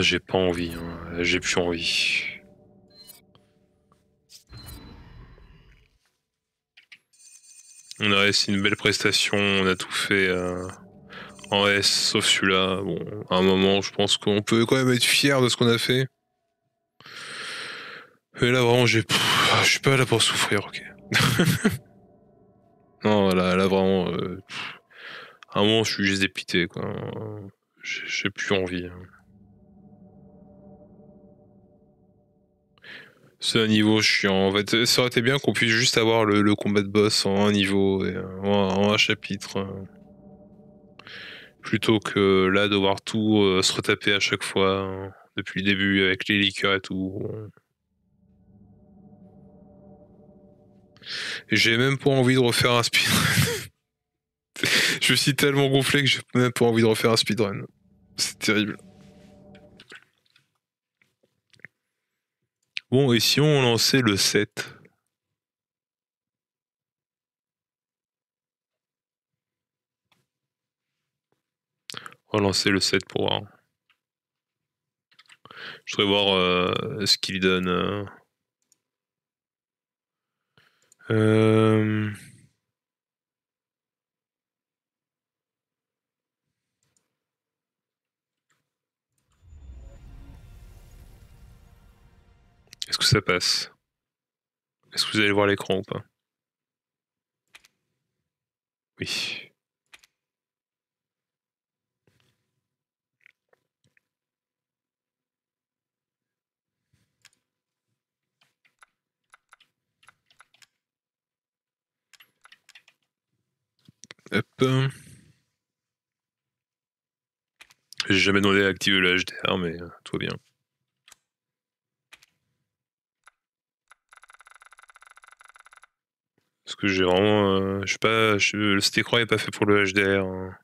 J'ai pas envie. hein. J'ai plus envie. On a réussi une belle prestation. On a tout fait euh, en S, sauf celui-là. Bon, à un moment, je pense qu'on peut quand même être fier de ce qu'on a fait. Mais là, vraiment, j'ai. Je suis pas là pour souffrir, ok. non, là, là vraiment. euh, à un moment, je suis juste dépité, quoi. J'ai j'ai plus envie. hein. Un niveau chiant. En fait, ça aurait été bien qu'on puisse juste avoir le, combat de boss en un niveau et en, un chapitre. euh, Plutôt que là, devoir tout euh, se retaper à chaque fois hein, depuis le début avec les liqueurs et tout. J'ai même pas envie de refaire un speedrun. Je suis tellement gonflé que j'ai même pas envie de refaire un speedrun. C'est terrible. Bon, et si on lançait le 7 On va lancer le 7 pour voir. Je voudrais voir euh, ce qu'il donne. euh. Est-ce que ça passe Est-ce que vous allez voir l'écran ou pas? Oui. Hop. J'ai jamais demandé à activer le HDR, mais euh, tout va bien. Que j'ai vraiment. euh, je sais pas. je- cet écran est pas fait pour le HDR. hein.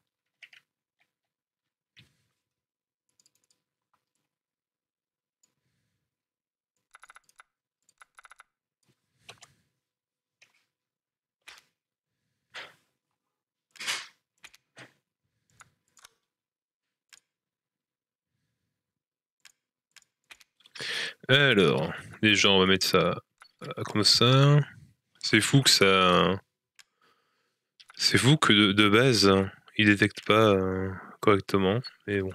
Alors, déjà, on va mettre ça comme ça. C'est fou que ça. C'est fou que de, base, il détecte pas euh, correctement. Mais bon.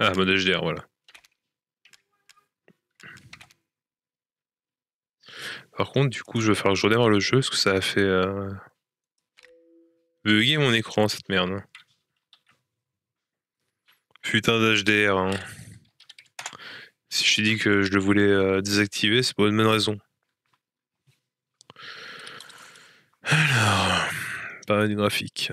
Ah, mode HDR, voilà. Par contre, du coup, je vais faire je redémarre le jeu parce que ça a fait euh... bugger mon écran, cette merde. Putain d'HDR. Hein. Si je t'ai dit que je le voulais euh, désactiver, c'est pour une bonne raison. Alors, paramètres graphique.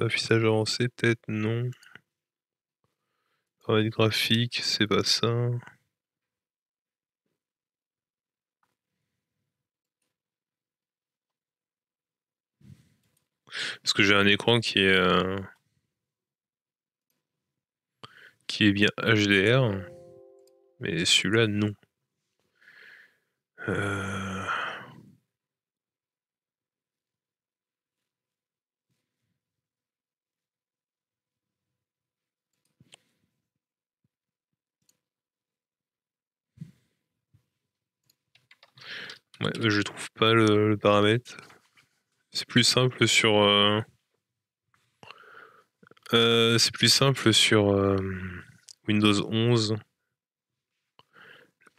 Affichage avancé, peut-être non. Paramètres graphique, c'est pas ça. Parce que j'ai un écran qui est euh, qui est bien HDR, mais celui-là non. Euh... Ouais, je trouve pas le, paramètre. C'est plus simple sur. Euh... Euh, c'est plus simple sur euh, Windows 11.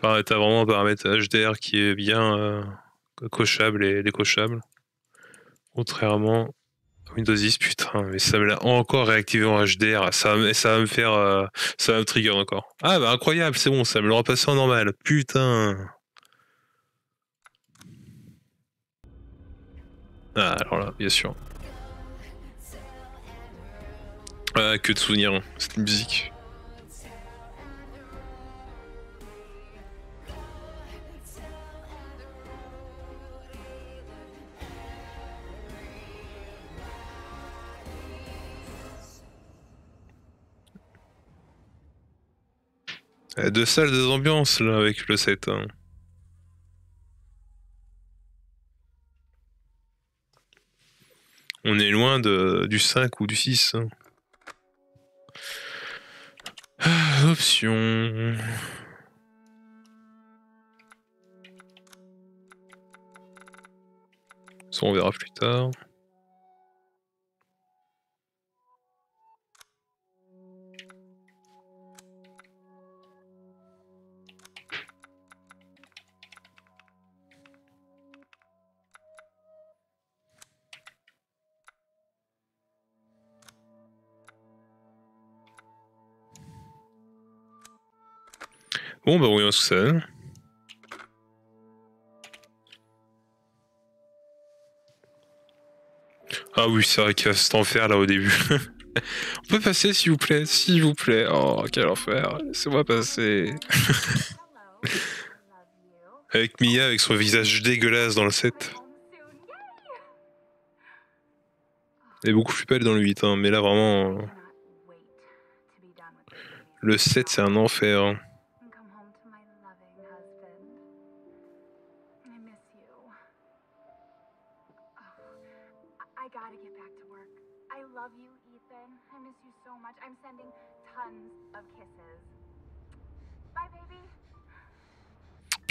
T'as vraiment un paramètre HDR qui est bien euh, cochable et décochable. Contrairement à Windows 10, putain, mais ça me l'a encore réactivé en HDR. Ça, ça va me faire. ça va me trigger encore. Ah bah incroyable, c'est bon, ça me le repasse en normal. Putain. Ah, alors là, bien sûr. Ah, que de souvenirs, hein, cette musique. Euh, Deux salles, deux ambiances là avec le set. hein. On est loin de, du 5 ou du 6. hein. Ah, options. Ça, on verra plus tard. Bon, bah voyons ce que ça donne. Ah oui, c'est vrai qu'il y a cet enfer là au début. On peut passer s'il vous plaît, s'il vous plaît. Oh, quel enfer. Laissez-moi passer. avec Mia, avec son visage dégueulasse dans le 7. Elle est beaucoup plus belle dans le 8, hein, mais là vraiment. euh, Le 7, c'est un enfer.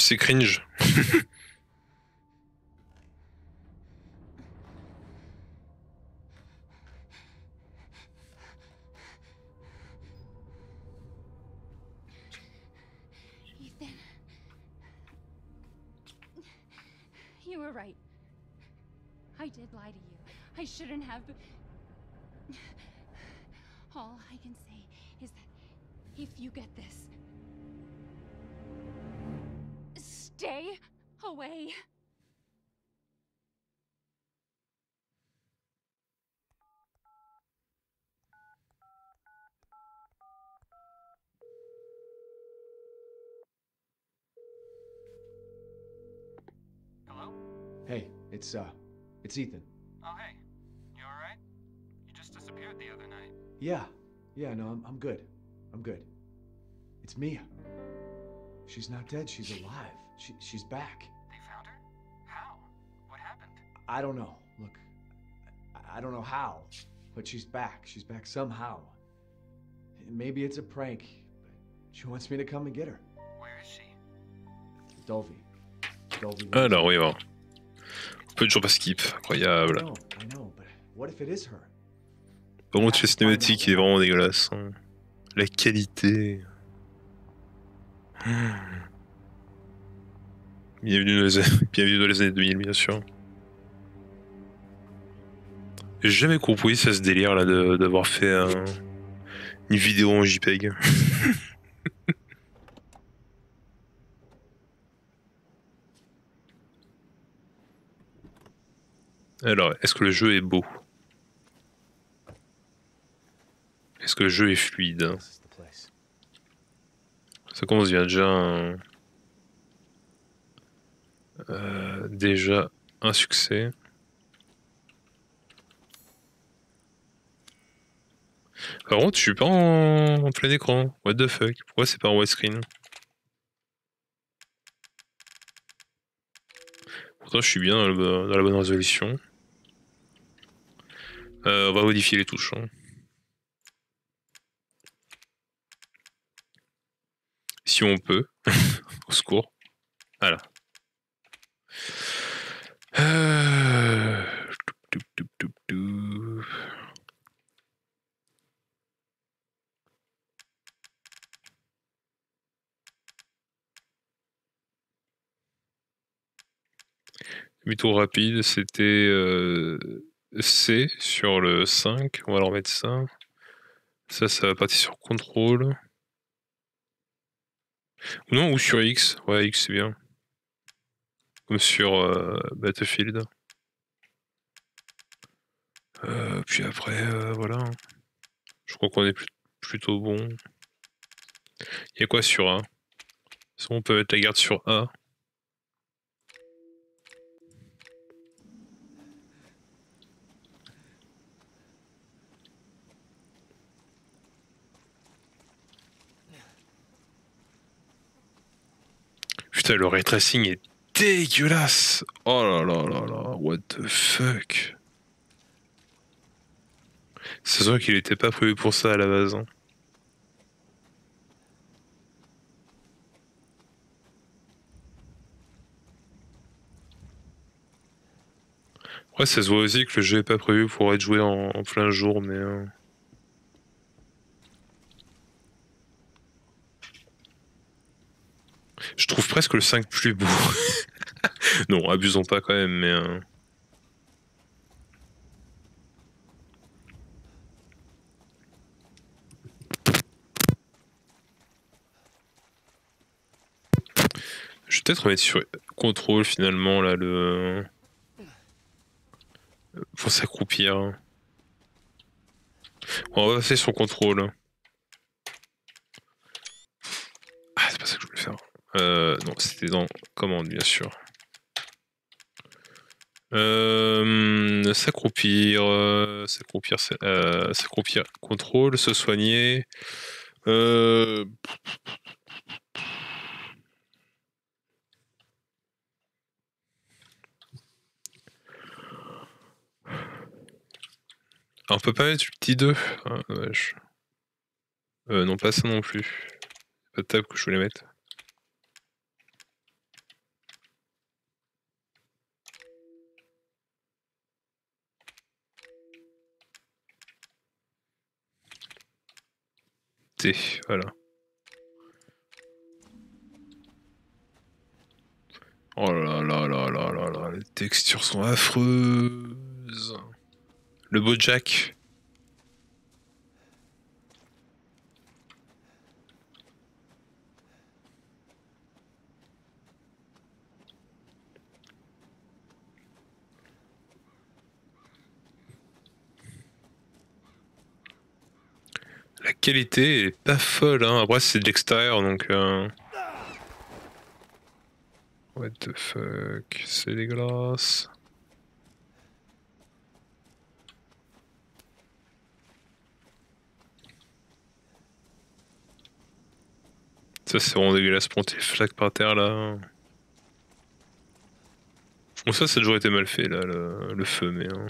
C'est cringe. You were right. I did lie to you. I shouldn't have. All I can say is that if you get this, stay away. Hello? Hey, it's uh, it's Ethan. Oh, hey. You alright? You just disappeared the other night. Yeah, yeah, no, I'm I'm good. I'm good. It's Mia. She's not dead. She's alive. She she's back. They found her? How? What happened? I don't know. Look, I, I don't know how, but she's back. She's back somehow. maybe it's a prank. But she wants me to come and get her. Where is she? Dolby. Dolby. Ah Alors, oui, bon. On peut toujours pas skip, I incroyable. know, I know, but what if it is her? Par contre, la cinématique est vraiment dégueulasse. hein. La qualité. Bienvenue dans les, années 2000, bien sûr. J'ai jamais compris ça, ce délire là d'avoir fait un- une vidéo en JPEG. Alors, est-ce que le jeu est beau? Est-ce que le jeu est fluide hein This is the place. Ça commence bien déjà un... euh, déjà un succès. Par contre, je suis pas en, plein écran. What the fuck? Pourquoi c'est pas en widescreen? Pourtant, je suis bien dans la bonne résolution. Euh, on va modifier les touches. hein. Si on peut. Au secours. Voilà. Euh, toup, toup, toup, toup. Demi-tour rapide, c'était euh, C sur le 5. On va leur mettre ça. Ça, ça va partir sur contrôle. Non, ou sur X. Ouais, X c'est bien. Comme sur euh, Battlefield. Euh, puis après, euh, voilà. Je crois qu'on est plut- plutôt bon. Il y a quoi sur A on peut mettre la garde sur A. Putain, le ray tracing est dégueulasse. Oh là là là là, what the fuck. C'est sûr qu'il était pas prévu pour ça à la base. hein. Ouais, ça se voit aussi que le jeu est pas prévu pour être joué en, plein jour, mais. euh, Je trouve presque le 5 plus beau. non, abusons pas quand même, mais. euh, Je vais peut-être remettre sur contrôle finalement là le. Pour s'accroupir. On va passer sur contrôle. Ah, c'est pas ça que je voulais faire. Euh, non, c'était dans commande, bien sûr. Euh, s'accroupir, euh, s'accroupir, euh, s'accroupir, contrôle, se soigner. Euh, on peut pas mettre le petit 2 Ah. Euh, non, pas ça non plus. Pas de table que je voulais mettre. Voilà. Oh là là là là là là, les textures sont affreuses. Le beau Jack. La qualité est pas folle, hein. Après, c'est de l'extérieur, donc. euh, What the fuck, c'est dégueulasse. Ça, c'est vraiment dégueulasse. Prends tes flaques par terre là. Bon, ça, ça a toujours été mal fait là, le, le feu, mais. hein.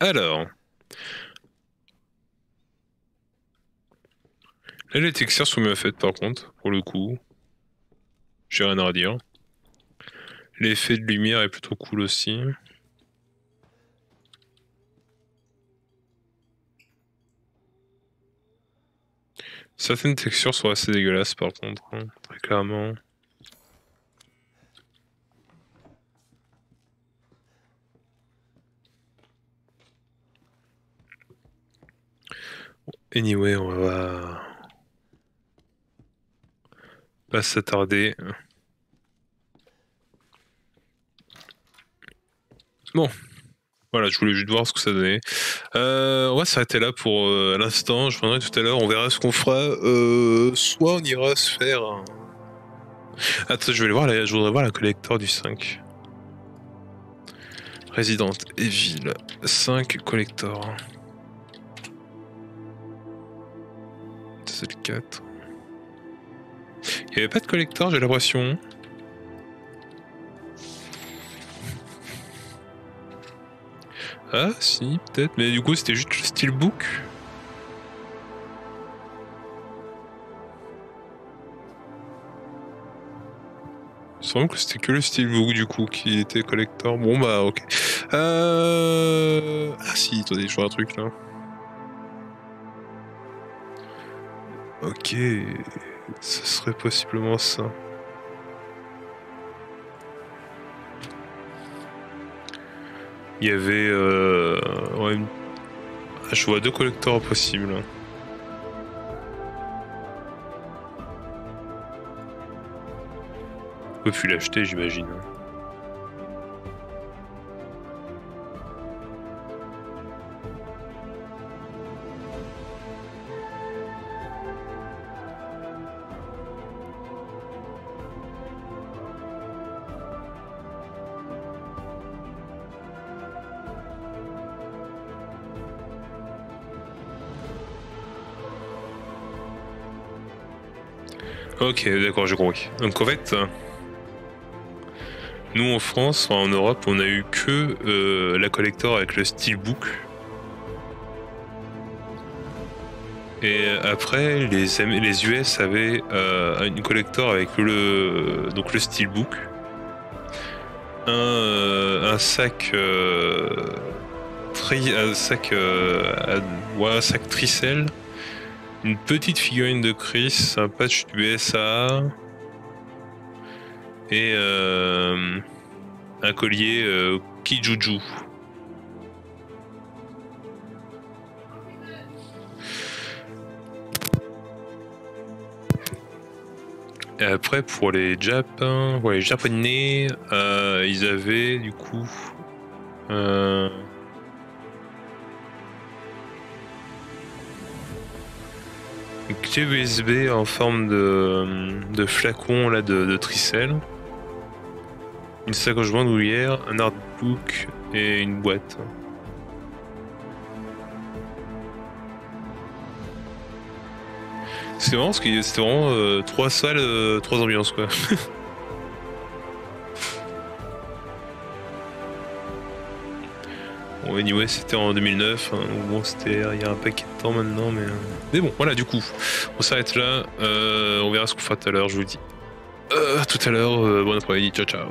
Alors. Là, les textures sont bien faites par contre, pour le coup. J'ai rien à redire. L'effet de lumière est plutôt cool aussi. Certaines textures sont assez dégueulasses par contre, hein, très clairement. Anyway, on va pas s'attarder. Bon, voilà, je voulais juste voir ce que ça donnait. Euh, on va s'arrêter là pour euh, l'instant. Je reviendrai tout à l'heure. On verra ce qu'on fera. Euh, soit on ira se faire. Attends, je vais voir. Là, je voudrais voir la collector du 5. Resident Evil 5 collector. C'est le 4. Il n'y avait pas de collector, j'ai l'impression. Ah, si, peut-être, mais du coup, c'était juste le steelbook. Il semble que c'était que le steelbook du coup qui était collector. Bon bah ok. Euh... Ah si, attendez, je vois un truc là. Ok, ce serait possiblement ça. Il y avait... Euh... Ouais, ah, je vois deux collecteurs possibles. On peut plus l'acheter j'imagine. Ok, d'accord, j'ai compris. Donc en fait, nous en France, en Europe, on a eu que euh, la collector avec le steelbook. Et après, les, US avaient euh, une collector avec le, donc le steelbook, un, euh, un sac, tri, un sac, ouais, un sac tricelle une petite figurine de Chris, un patch du BSA et euh, un collier euh, Kijuju. Et après pour les Japs, ouais, les japonais, euh, ils avaient du coup Une clé USB en forme de, flacon là, de, de tricelle. Une sacoche bandoulière, un artbook et une boîte. C'est vraiment, c'était vraiment euh, trois salles, euh, trois ambiances quoi. Bon, anyway, c'était en 2009. Hein, bon, c'était il y a un paquet de temps maintenant, mais. Euh, mais bon, voilà, du coup, on s'arrête là. Euh, on verra ce qu'on fera tout à l'heure, je vous dis. Euh, tout à l'heure, bon après-midi, ciao ciao.